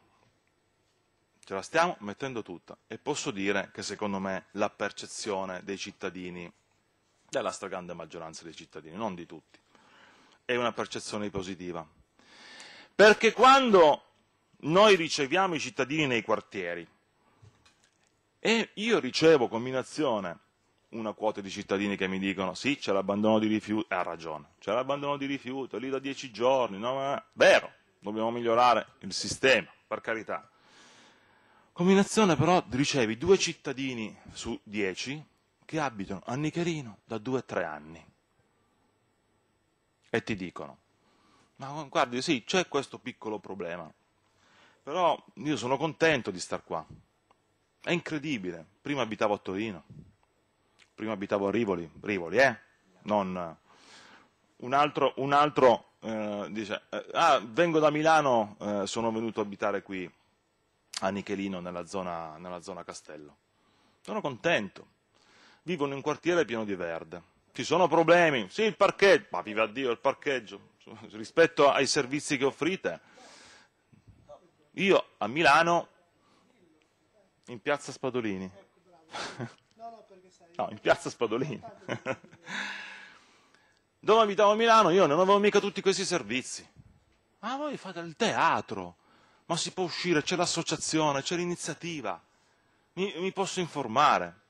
ce la stiamo mettendo tutta e posso dire che secondo me la percezione dei cittadini, della stragrande maggioranza dei cittadini, non di tutti, è una percezione positiva. Perché quando noi riceviamo i cittadini nei quartieri e io ricevo combinazione una quota di cittadini che mi dicono sì, c'è l'abbandono di rifiuti, ha ragione, c'è l'abbandono di rifiuti, è lì da dieci giorni, no, ma... vero, dobbiamo migliorare il sistema, per carità. Combinazione però ricevi due cittadini su dieci che abitano a Nicherino da due o tre anni e ti dicono, ma guardi, sì, c'è questo piccolo problema, però io sono contento di star qua. È incredibile, prima abitavo a Torino prima abitavo a Rivoli, Rivoli, eh? Non... Un altro, un altro eh, dice, eh, ah, vengo da Milano, eh, sono venuto a abitare qui a Nichelino, nella zona, nella zona Castello. Sono contento. Vivo in un quartiere pieno di verde. Ci sono problemi? Sì, il parcheggio, ma viva Dio il parcheggio. Rispetto ai servizi che offrite, io a Milano, in piazza Spadolini, No, in piazza Spadolini. Dove abitavo a Milano io non avevo mica tutti questi servizi. Ma voi fate il teatro, ma si può uscire, c'è l'associazione, c'è l'iniziativa, mi, mi posso informare.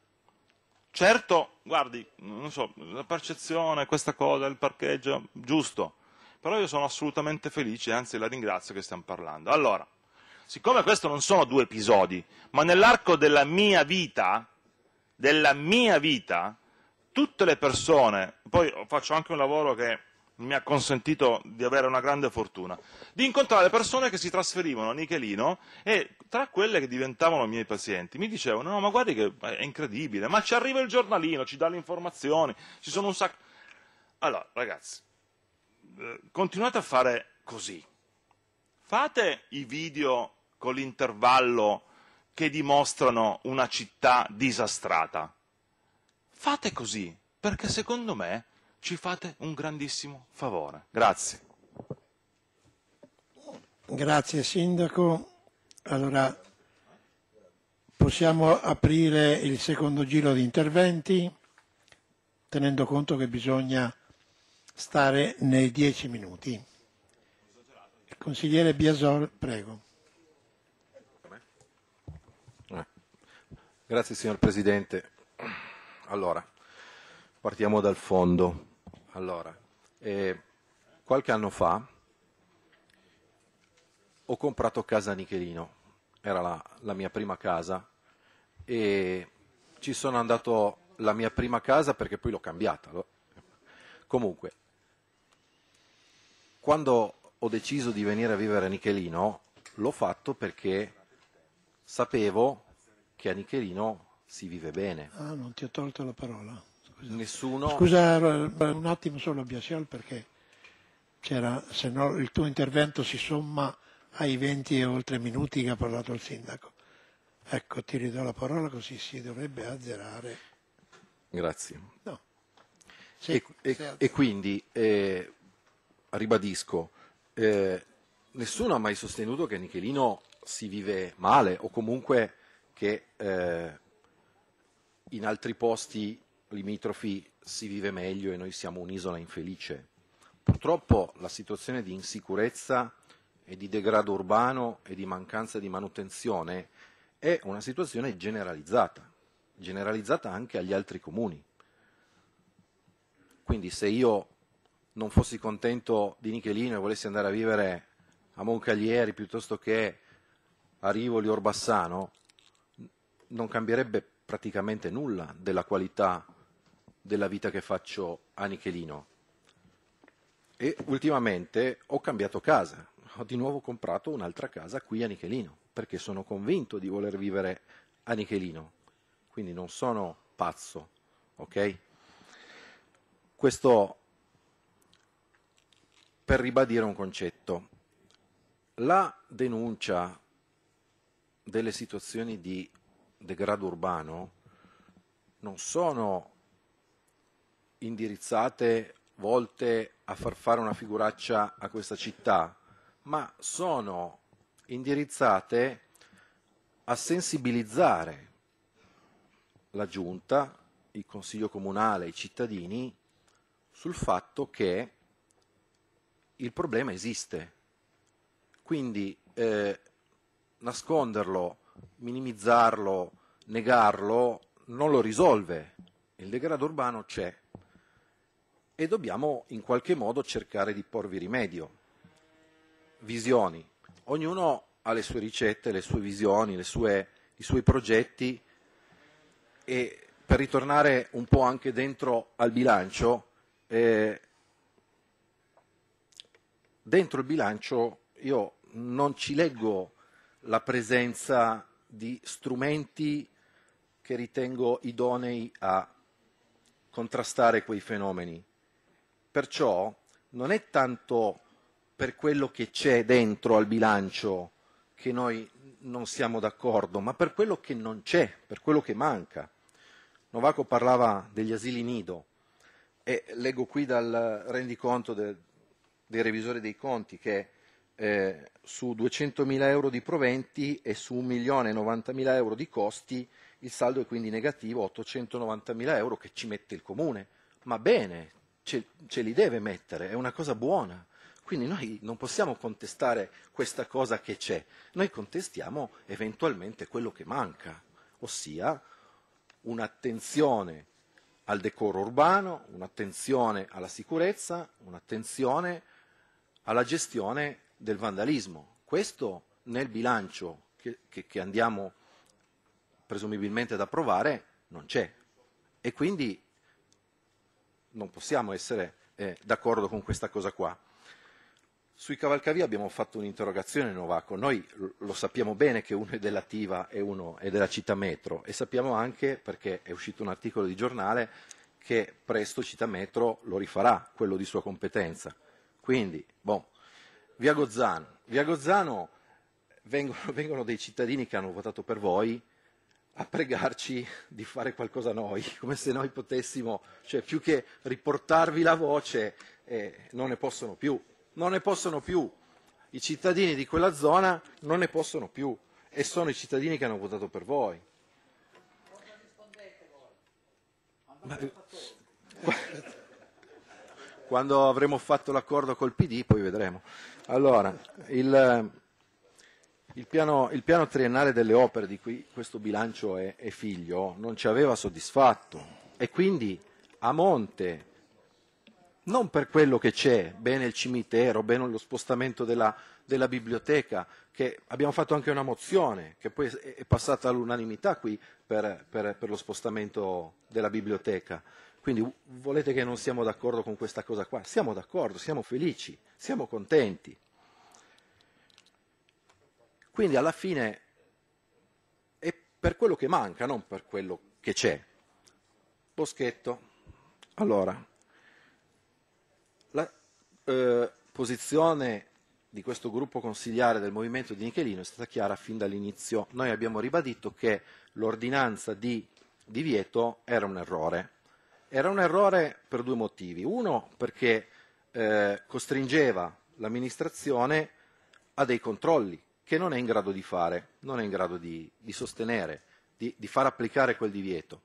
Certo, guardi, non so, la percezione, questa cosa, il parcheggio, giusto, però io sono assolutamente felice, anzi la ringrazio che stiamo parlando. Allora, siccome questo non sono due episodi, ma nell'arco della mia vita della mia vita, tutte le persone, poi faccio anche un lavoro che mi ha consentito di avere una grande fortuna, di incontrare persone che si trasferivano a Nichelino e tra quelle che diventavano miei pazienti mi dicevano no ma guardi che è incredibile, ma ci arriva il giornalino, ci dà le informazioni, ci sono un sacco... Allora ragazzi, eh, continuate a fare così, fate i video con l'intervallo che dimostrano una città disastrata. Fate così, perché secondo me ci fate un grandissimo favore. Grazie. Grazie Sindaco. Allora possiamo aprire il secondo giro di interventi, tenendo conto che bisogna stare nei dieci minuti. Il consigliere Biasol, prego. Grazie signor Presidente. Allora, partiamo dal fondo. Allora, eh, qualche anno fa ho comprato casa a Nichelino, era la, la mia prima casa e ci sono andato la mia prima casa perché poi l'ho cambiata. Comunque, quando ho deciso di venire a vivere a Nichelino, l'ho fatto perché sapevo che a Nichelino si vive bene. Ah, non ti ho tolto la parola. Scusa. Nessuno... Scusa un attimo solo Biasiol perché c'era, se no il tuo intervento si somma ai 20 e oltre minuti che ha parlato il sindaco. Ecco, ti ridò la parola così si dovrebbe azzerare. Grazie. No. E, e- e quindi eh, ribadisco, eh, nessuno ha mai sostenuto che a Nichelino si vive male o comunque che eh, in altri posti limitrofi si vive meglio e noi siamo un'isola infelice. Purtroppo la situazione di insicurezza e di degrado urbano e di mancanza di manutenzione è una situazione generalizzata, generalizzata anche agli altri comuni. Quindi se io non fossi contento di Nichelino e volessi andare a vivere a Moncaglieri piuttosto che a Rivoli Orbassano, non cambierebbe praticamente nulla della qualità della vita che faccio a Nichelino. E ultimamente ho cambiato casa, ho di nuovo comprato un'altra casa qui a Nichelino, perché sono convinto di voler vivere a Nichelino, quindi non sono pazzo, ok? Questo per ribadire un concetto. La denuncia delle situazioni di degrado urbano non sono indirizzate, volte a far fare una figuraccia a questa città, ma sono indirizzate a sensibilizzare la giunta, il consiglio comunale, i cittadini sul fatto che il problema esiste. Quindi eh, nasconderlo, minimizzarlo, negarlo non lo risolve. Il degrado urbano c'è e dobbiamo in qualche modo cercare di porvi rimedio. Visioni. Ognuno ha le sue ricette, le sue visioni, le sue, i suoi progetti e per ritornare un po' anche dentro al bilancio, eh, dentro il bilancio io non ci leggo la presenza di strumenti che ritengo idonei a contrastare quei fenomeni. Perciò non è tanto per quello che c'è dentro al bilancio che noi non siamo d'accordo, ma per quello che non c'è, per quello che manca. Novaco parlava degli asili nido e leggo qui dal rendiconto de, dei revisori dei conti che eh, su 200.000 euro di proventi e su 1.090.000 euro di costi il saldo è quindi negativo, 890.000 euro che ci mette il comune. Ma bene, ce, ce li deve mettere, è una cosa buona. Quindi noi non possiamo contestare questa cosa che c'è, noi contestiamo eventualmente quello che manca, ossia un'attenzione al decoro urbano, un'attenzione alla sicurezza, un'attenzione alla gestione del vandalismo. Questo nel bilancio che, che, che andiamo presumibilmente ad approvare non c'è e quindi non possiamo essere eh, d'accordo con questa cosa qua. Sui cavalcavia abbiamo fatto un'interrogazione Novaco, noi lo sappiamo bene che uno è della TIVA e uno è della città metro e sappiamo anche, perché è uscito un articolo di giornale, che presto città metro lo rifarà, quello di sua competenza. Quindi, boh, via Gozzano. Via Gozzano vengono, vengono dei cittadini che hanno votato per voi a pregarci di fare qualcosa noi, come se noi potessimo, cioè più che riportarvi la voce, eh, non ne possono più, non ne possono più. I cittadini di quella zona non ne possono più e sono i cittadini che hanno votato per voi. Ma, quando avremo fatto l'accordo col PD poi vedremo. Allora, il, il, piano, il piano, triennale delle opere di cui questo bilancio è, è figlio non ci aveva soddisfatto e quindi a monte non per quello che c'è, bene il cimitero, bene lo spostamento della, della, biblioteca, che abbiamo fatto anche una mozione che poi è passata all'unanimità qui per, per, per lo spostamento della biblioteca. Quindi volete che non siamo d'accordo con questa cosa qua? Siamo d'accordo, siamo felici, siamo contenti. Quindi alla fine è per quello che manca, non per quello che c'è. Boschetto. Allora, la, eh, posizione di questo gruppo consigliare del movimento di Nichelino è stata chiara fin dall'inizio. Noi abbiamo ribadito che l'ordinanza di divieto era un errore. Era un errore per due motivi. Uno perché eh, costringeva l'amministrazione a dei controlli che non è in grado di fare, non è in grado di, di sostenere, di, di, far applicare quel divieto.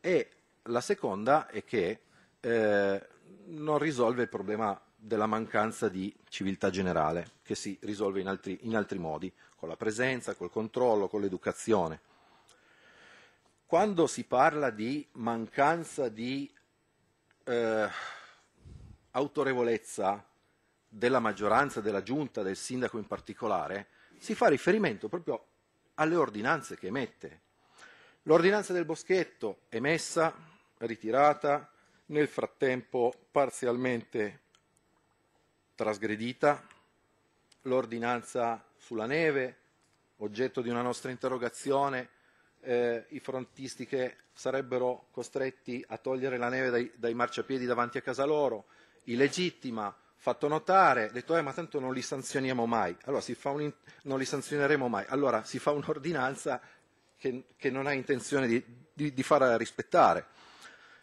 E la seconda è che eh, non risolve il problema della mancanza di civiltà generale, che si risolve in altri, in altri modi, con la presenza, col controllo, con l'educazione. Quando si parla di mancanza di eh, autorevolezza della maggioranza, della giunta, del sindaco in particolare, si fa riferimento proprio alle ordinanze che emette. L'ordinanza del Boschetto emessa, ritirata, nel frattempo parzialmente trasgredita, l'ordinanza sulla neve, oggetto di una nostra interrogazione, eh, i frontisti che sarebbero costretti a togliere la neve dai, dai marciapiedi davanti a casa loro, illegittima, fatto notare, detto eh, ma tanto non li sanzioniamo mai, allora un, non li sanzioneremo mai, allora si fa un'ordinanza che, che non ha intenzione di, di, di, far rispettare.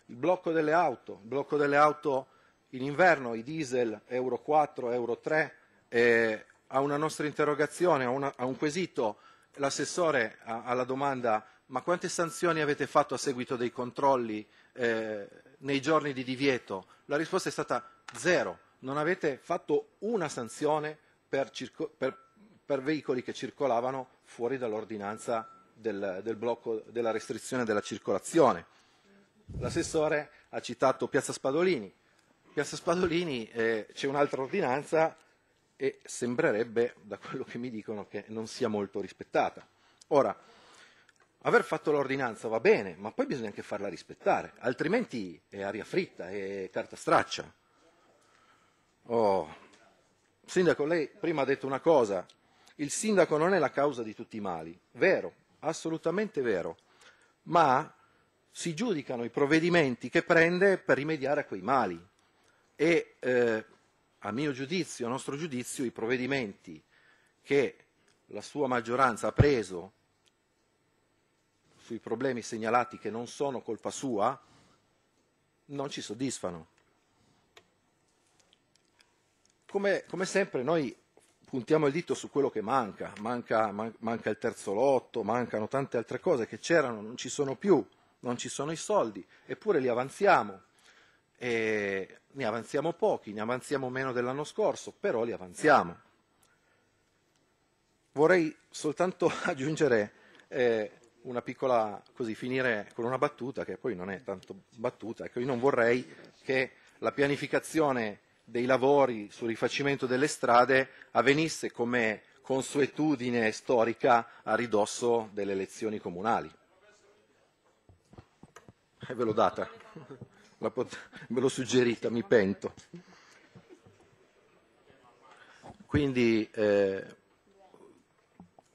Il blocco delle auto, il blocco delle auto in inverno, i diesel Euro 4, Euro 3, eh, a una nostra interrogazione, a, una, a un quesito, l'assessore alla domanda ma quante sanzioni avete fatto a seguito dei controlli eh, nei giorni di divieto? La risposta è stata zero non avete fatto una sanzione per, per, per veicoli che circolavano fuori dall'ordinanza del, del blocco della restrizione della circolazione. L'assessore ha citato Piazza Spadolini. Piazza Spadolini eh, c'è un'altra ordinanza e sembrerebbe, da quello che mi dicono, che non sia molto rispettata. Ora, aver fatto l'ordinanza va bene, ma poi bisogna anche farla rispettare, altrimenti è aria fritta, è carta straccia. Oh. Sindaco, lei prima ha detto una cosa, il sindaco non è la causa di tutti i mali, vero, assolutamente vero, ma si giudicano i provvedimenti che prende per rimediare a quei mali. E eh, a mio giudizio, a nostro giudizio, i provvedimenti che la sua maggioranza ha preso sui problemi segnalati che non sono colpa sua non ci soddisfano come, come sempre noi puntiamo il dito su quello che manca. Manca, man, manca il terzo lotto, mancano tante altre cose che c'erano, non ci sono più, non ci sono i soldi, eppure li avanziamo. E ne avanziamo pochi, ne avanziamo meno dell'anno scorso, però li avanziamo. Vorrei soltanto aggiungere eh, una piccola, così finire con una battuta che poi non è tanto battuta, ecco, io non vorrei che la pianificazione dei lavori sul rifacimento delle strade avvenisse come consuetudine storica a ridosso delle elezioni comunali. E eh, ve l'ho data, ve l'ho suggerita, mi pento. Quindi eh,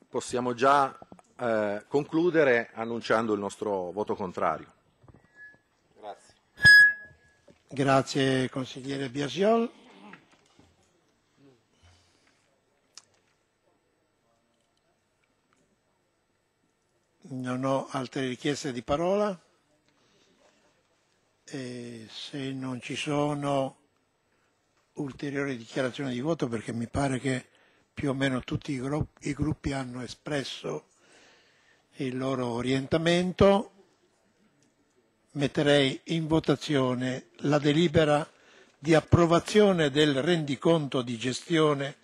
possiamo già eh, concludere annunciando il nostro voto contrario. Grazie consigliere Biasiol. Non ho altre richieste di parola. E se non ci sono ulteriori dichiarazioni di voto, perché mi pare che più o meno tutti i gruppi, i gruppi hanno espresso il loro orientamento, metterei in votazione la delibera di approvazione del rendiconto di gestione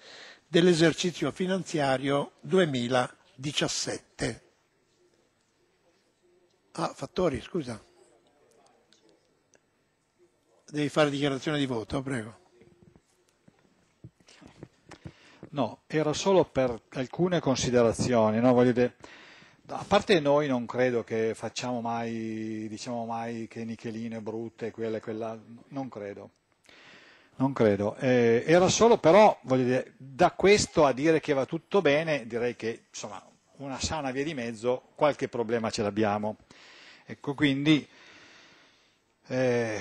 dell'esercizio finanziario 2017. Ah, Fattori, scusa. Devi fare dichiarazione di voto, prego. No, era solo per alcune considerazioni, no? Voglio dire, a parte noi non credo che facciamo mai, diciamo mai che Nichelino è brutta e quella e quella, non credo. Non credo. Eh, era solo però, voglio dire, da questo a dire che va tutto bene, direi che insomma una sana via di mezzo, qualche problema ce l'abbiamo. Ecco, quindi eh,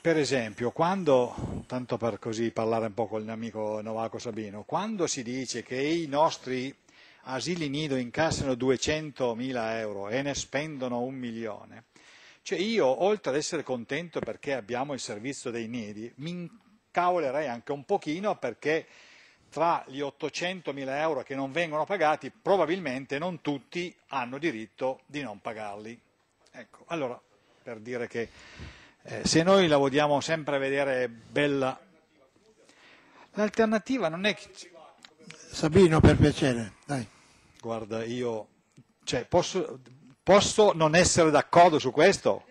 per esempio, quando, tanto per così parlare un po' con il mio amico Novaco Sabino, quando si dice che i nostri asili nido incassano 200.000 euro e ne spendono un milione, cioè io, oltre ad essere contento perché abbiamo il servizio dei nidi, mi incavolerei anche un pochino perché tra gli 800.000 euro che non vengono pagati, probabilmente non tutti hanno diritto di non pagarli. Ecco, allora, per dire che eh, se noi la vogliamo sempre vedere bella, l'alternativa non è che... Sabino, per piacere, dai. Guarda, io cioè, posso, posso non essere d'accordo su questo?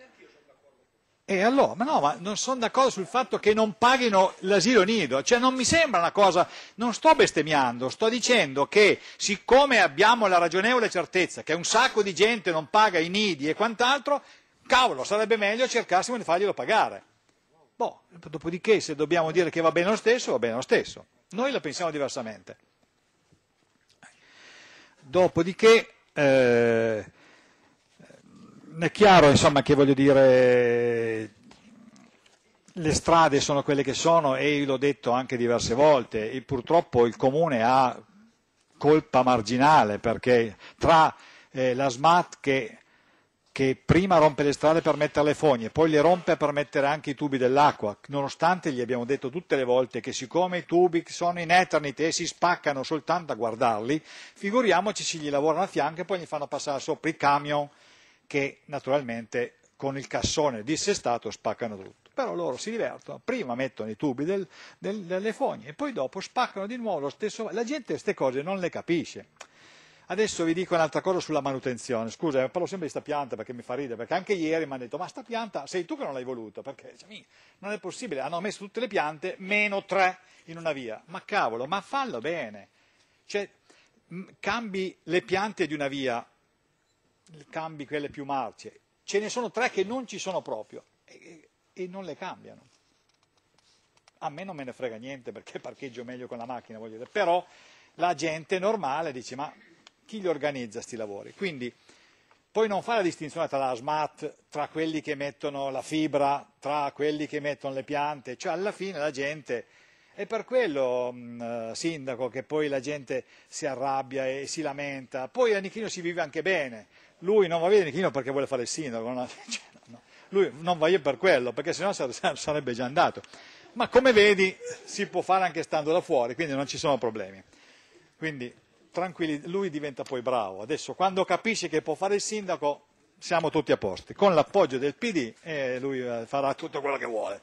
E allora, ma no, ma non sono d'accordo sul fatto che non paghino l'asilo nido, cioè non mi sembra una cosa, non sto bestemmiando, sto dicendo che siccome abbiamo la ragionevole certezza che un sacco di gente non paga i nidi e quant'altro, cavolo, sarebbe meglio cercassimo di farglielo pagare. Boh, dopodiché se dobbiamo dire che va bene lo stesso, va bene lo stesso. Noi la pensiamo diversamente. Dopodiché eh, è chiaro insomma, che dire le strade sono quelle che sono e io l'ho detto anche diverse volte e purtroppo il comune ha colpa marginale perché tra eh, la SMAT che che prima rompe le strade per mettere le fogne, poi le rompe per mettere anche i tubi dell'acqua, nonostante gli abbiamo detto tutte le volte che siccome i tubi sono in Eternit e si spaccano soltanto a guardarli, figuriamoci se gli lavorano a fianco e poi gli fanno passare sopra i camion che naturalmente con il cassone dissestato spaccano tutto. Però loro si divertono, prima mettono i tubi del, del, delle fogne e poi dopo spaccano di nuovo lo stesso. La gente queste cose non le capisce. Adesso vi dico un'altra cosa sulla manutenzione. Scusa, parlo sempre di questa pianta perché mi fa ridere, perché anche ieri mi hanno detto ma sta pianta sei tu che non l'hai voluta, perché cioè, non è possibile, hanno messo tutte le piante meno tre in una via. Ma cavolo, ma fallo bene. Cioè, cambi le piante di una via, cambi quelle più marce, ce ne sono tre che non ci sono proprio e, e non le cambiano. A me non me ne frega niente perché parcheggio meglio con la macchina, voglio dire, però la gente normale dice ma chi li organizza questi lavori. Quindi poi non fa la distinzione tra la SMAT, tra quelli che mettono la fibra, tra quelli che mettono le piante, cioè alla fine la gente è per quello, mh, eh, sindaco, che poi la gente si arrabbia e si lamenta. Poi a Nichino si vive anche bene. Lui non va via a Nichino perché vuole fare il sindaco, no? Cioè, no. lui non va via per quello, perché sennò sarebbe già andato. Ma come vedi si può fare anche stando da fuori, quindi non ci sono problemi. Quindi lui diventa poi bravo. Adesso quando capisce che può fare il sindaco siamo tutti a posto. Con l'appoggio del PD eh, lui eh, farà tutto quello che vuole.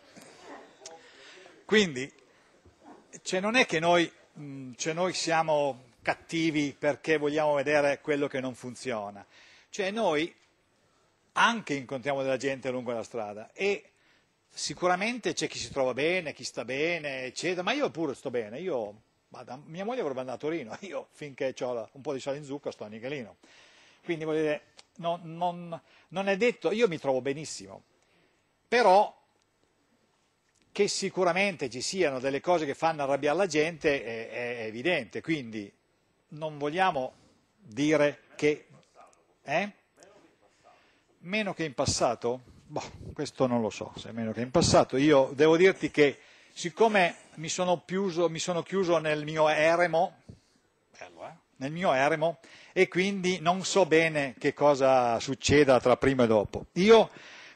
Quindi cioè non è che noi, mh, cioè noi siamo cattivi perché vogliamo vedere quello che non funziona. Cioè noi anche incontriamo della gente lungo la strada e sicuramente c'è chi si trova bene, chi sta bene, eccetera, ma io pure sto bene, io Vada, mia moglie vorrebbe andare a Torino, io finché ho un po' di sale in zucca sto a Nichelino. Quindi voglio dire, non, non, non è detto, io mi trovo benissimo, però che sicuramente ci siano delle cose che fanno arrabbiare la gente è, è evidente, quindi non vogliamo dire che... Eh? Meno che in passato? Boh, questo non lo so, se è meno che in passato. Io devo dirti che siccome mi sono, chiuso, mi sono chiuso nel mio eremo, bello, eh? nel mio eremo, e quindi non so bene che cosa succeda tra prima e dopo. Io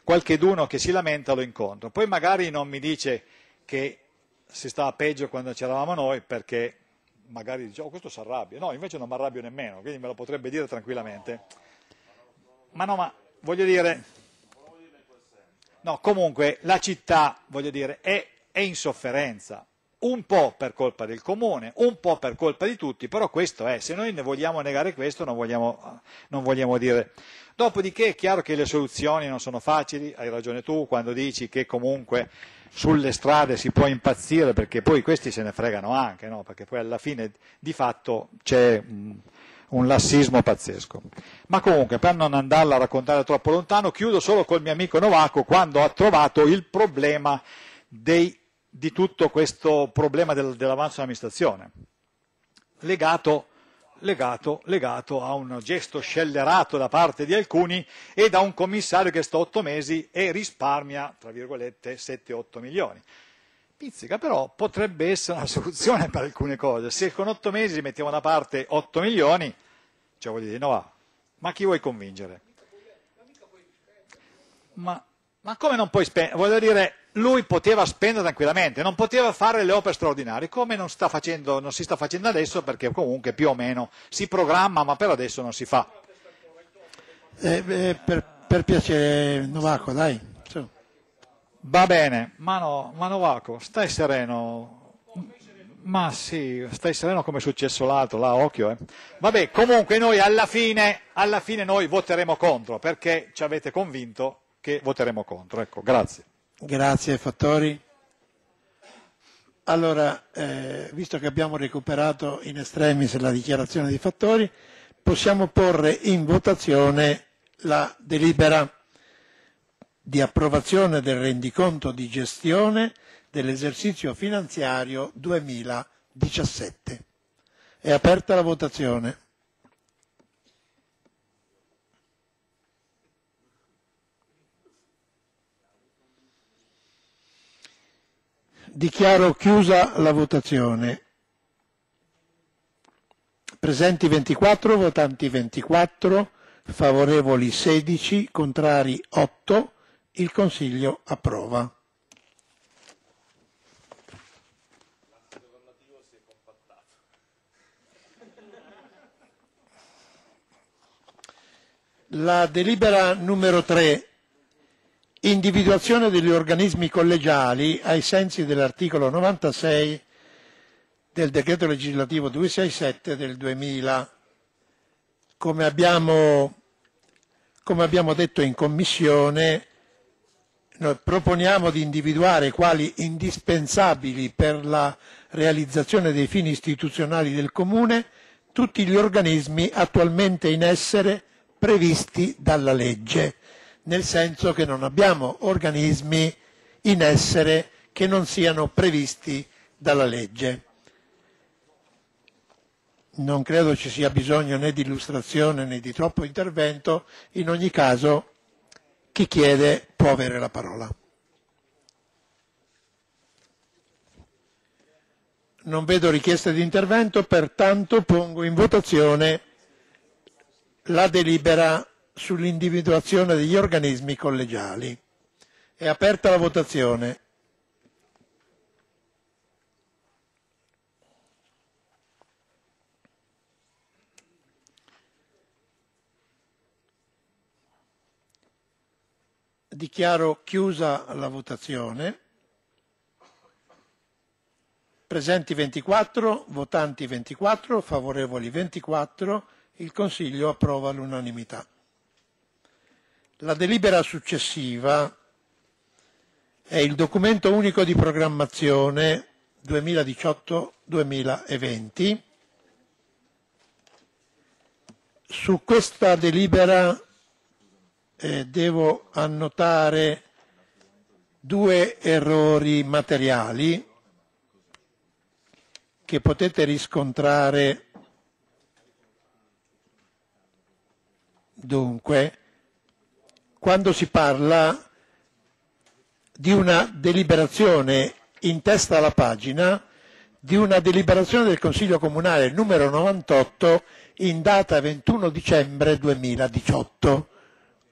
qualcheduno che si lamenta lo incontro, poi magari non mi dice che si stava peggio quando c'eravamo noi perché magari dice oh questo si arrabbia, no invece non mi arrabbio nemmeno, quindi me lo potrebbe dire tranquillamente. Ma no, ma voglio dire, no comunque la città, voglio dire, è è in sofferenza, un po' per colpa del comune, un po' per colpa di tutti, però questo è, se noi ne vogliamo negare questo non vogliamo, non vogliamo dire. Dopodiché è chiaro che le soluzioni non sono facili, hai ragione tu quando dici che comunque sulle strade si può impazzire perché poi questi se ne fregano anche, no? perché poi alla fine di fatto c'è un lassismo pazzesco. Ma comunque, per non andarla a raccontare troppo lontano, chiudo solo col mio amico Novaco quando ha trovato il problema dei di tutto questo problema del, dell'avanzo dell'amministrazione, legato legato, legato, a un gesto scellerato da parte di alcuni e da un commissario che sta otto mesi e risparmia, tra virgolette, 7-8 milioni. Pizzica però potrebbe essere una soluzione per alcune cose. Se con otto mesi mettiamo da parte 8 milioni, cioè voglio dire, no ma chi vuoi convincere? Ma, ma come non puoi spendere? Voglio dire, lui poteva spendere tranquillamente, non poteva fare le opere straordinarie, come non, facendo, non, si sta facendo adesso perché comunque più o meno si programma, ma per adesso non si fa. Eh, eh, per, per, piacere, Novaco, dai. Va bene, ma, no, ma Novaco, stai sereno. Ma sì, stai sereno come è successo l'altro, là, occhio. Eh. Vabbè, comunque noi alla fine, alla fine noi voteremo contro, perché ci avete convinto che voteremo contro. Ecco, grazie. Grazie Fattori. Allora, eh, visto che abbiamo recuperato in estremis la dichiarazione di Fattori, possiamo porre in votazione la delibera di approvazione del rendiconto di gestione dell'esercizio finanziario 2017. È aperta la votazione. Dichiaro chiusa la votazione. Presenti 24, votanti 24, favorevoli 16, contrari 8. Il Consiglio approva. La delibera numero 3 individuazione degli organismi collegiali ai sensi dell'articolo 96 del decreto legislativo 267 del 2000. Come abbiamo, come abbiamo detto in commissione, noi proponiamo di individuare quali indispensabili per la realizzazione dei fini istituzionali del Comune tutti gli organismi attualmente in essere previsti dalla legge nel senso che non abbiamo organismi in essere che non siano previsti dalla legge. Non credo ci sia bisogno né di illustrazione né di troppo intervento, in ogni caso chi chiede può avere la parola. Non vedo richieste di intervento, pertanto pongo in votazione la delibera sull'individuazione degli organismi collegiali. È aperta la votazione. Dichiaro chiusa la votazione. Presenti 24, votanti 24, favorevoli 24. Il Consiglio approva all'unanimità. La delibera successiva è il documento unico di programmazione 2018-2020. Su questa delibera eh, devo annotare due errori materiali che potete riscontrare dunque quando si parla di una deliberazione in testa alla pagina di una deliberazione del Consiglio Comunale numero 98 in data 21 dicembre 2018.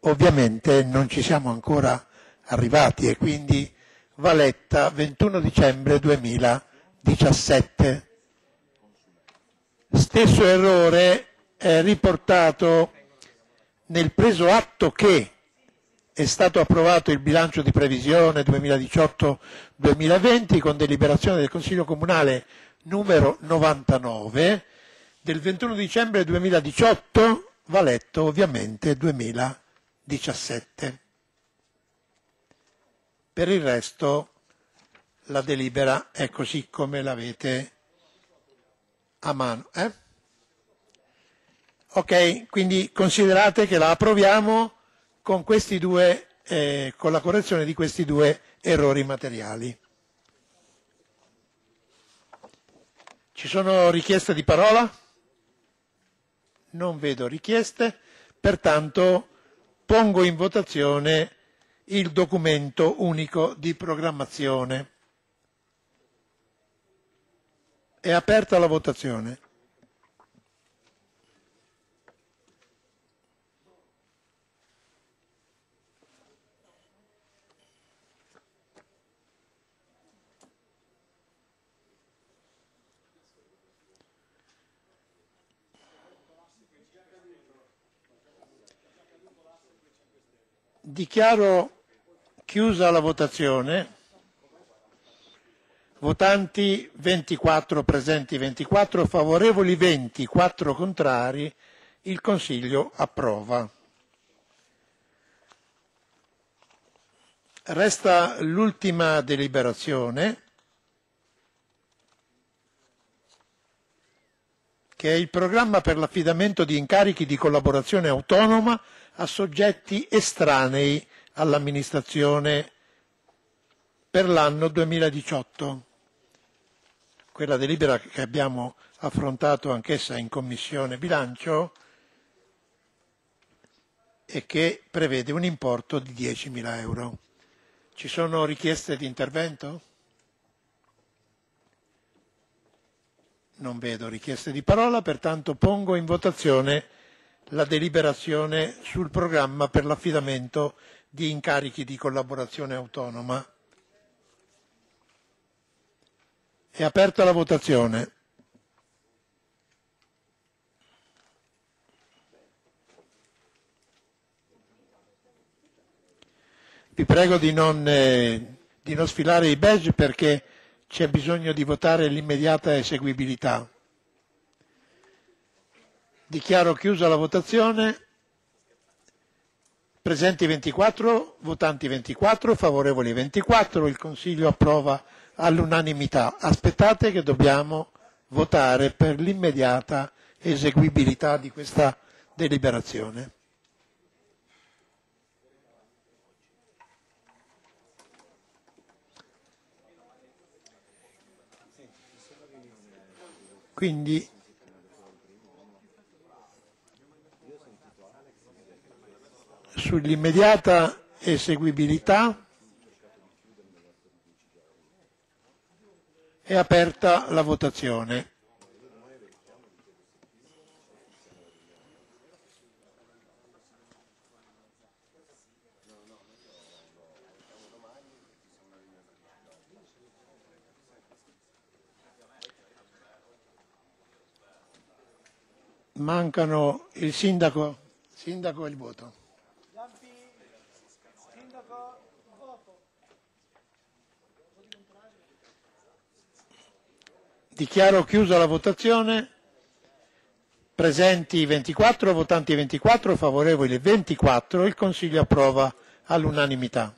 Ovviamente non ci siamo ancora arrivati e quindi va letta 21 dicembre 2017. Stesso errore è riportato nel preso atto che è stato approvato il bilancio di previsione 2018-2020 con deliberazione del Consiglio Comunale numero 99 del 21 dicembre 2018, va letto ovviamente 2017. Per il resto la delibera è così come l'avete a mano. Eh? Ok, quindi considerate che la approviamo con, due, eh, con la correzione di questi due errori materiali. Ci sono richieste di parola? Non vedo richieste, pertanto pongo in votazione il documento unico di programmazione. È aperta la votazione. Dichiaro chiusa la votazione. Votanti 24, presenti 24, favorevoli 20, 4 contrari. Il Consiglio approva. Resta l'ultima deliberazione, che è il programma per l'affidamento di incarichi di collaborazione autonoma a soggetti estranei all'amministrazione per l'anno 2018. Quella delibera che abbiamo affrontato anch'essa in Commissione bilancio e che prevede un importo di 10.000 euro. Ci sono richieste di intervento? Non vedo richieste di parola, pertanto pongo in votazione la deliberazione sul programma per l'affidamento di incarichi di collaborazione autonoma. È aperta la votazione. Vi prego di non, eh, di non sfilare i badge perché c'è bisogno di votare l'immediata eseguibilità. Dichiaro chiusa la votazione. Presenti 24, votanti 24, favorevoli 24. Il Consiglio approva all'unanimità. Aspettate che dobbiamo votare per l'immediata eseguibilità di questa deliberazione. Quindi sull'immediata eseguibilità è aperta la votazione. Mancano il sindaco, sindaco e il voto. Dichiaro chiusa la votazione. Presenti 24, votanti 24, favorevoli 24. Il Consiglio approva all'unanimità.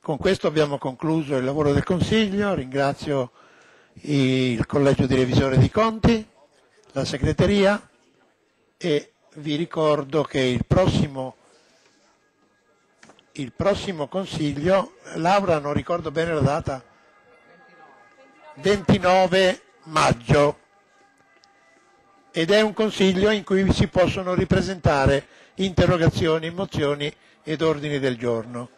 Con questo abbiamo concluso il lavoro del Consiglio. Ringrazio il Collegio di Revisione dei Conti, la Segreteria e vi ricordo che il prossimo, il prossimo Consiglio, Laura non ricordo bene la data, 29 maggio ed è un consiglio in cui si possono ripresentare interrogazioni, mozioni ed ordini del giorno.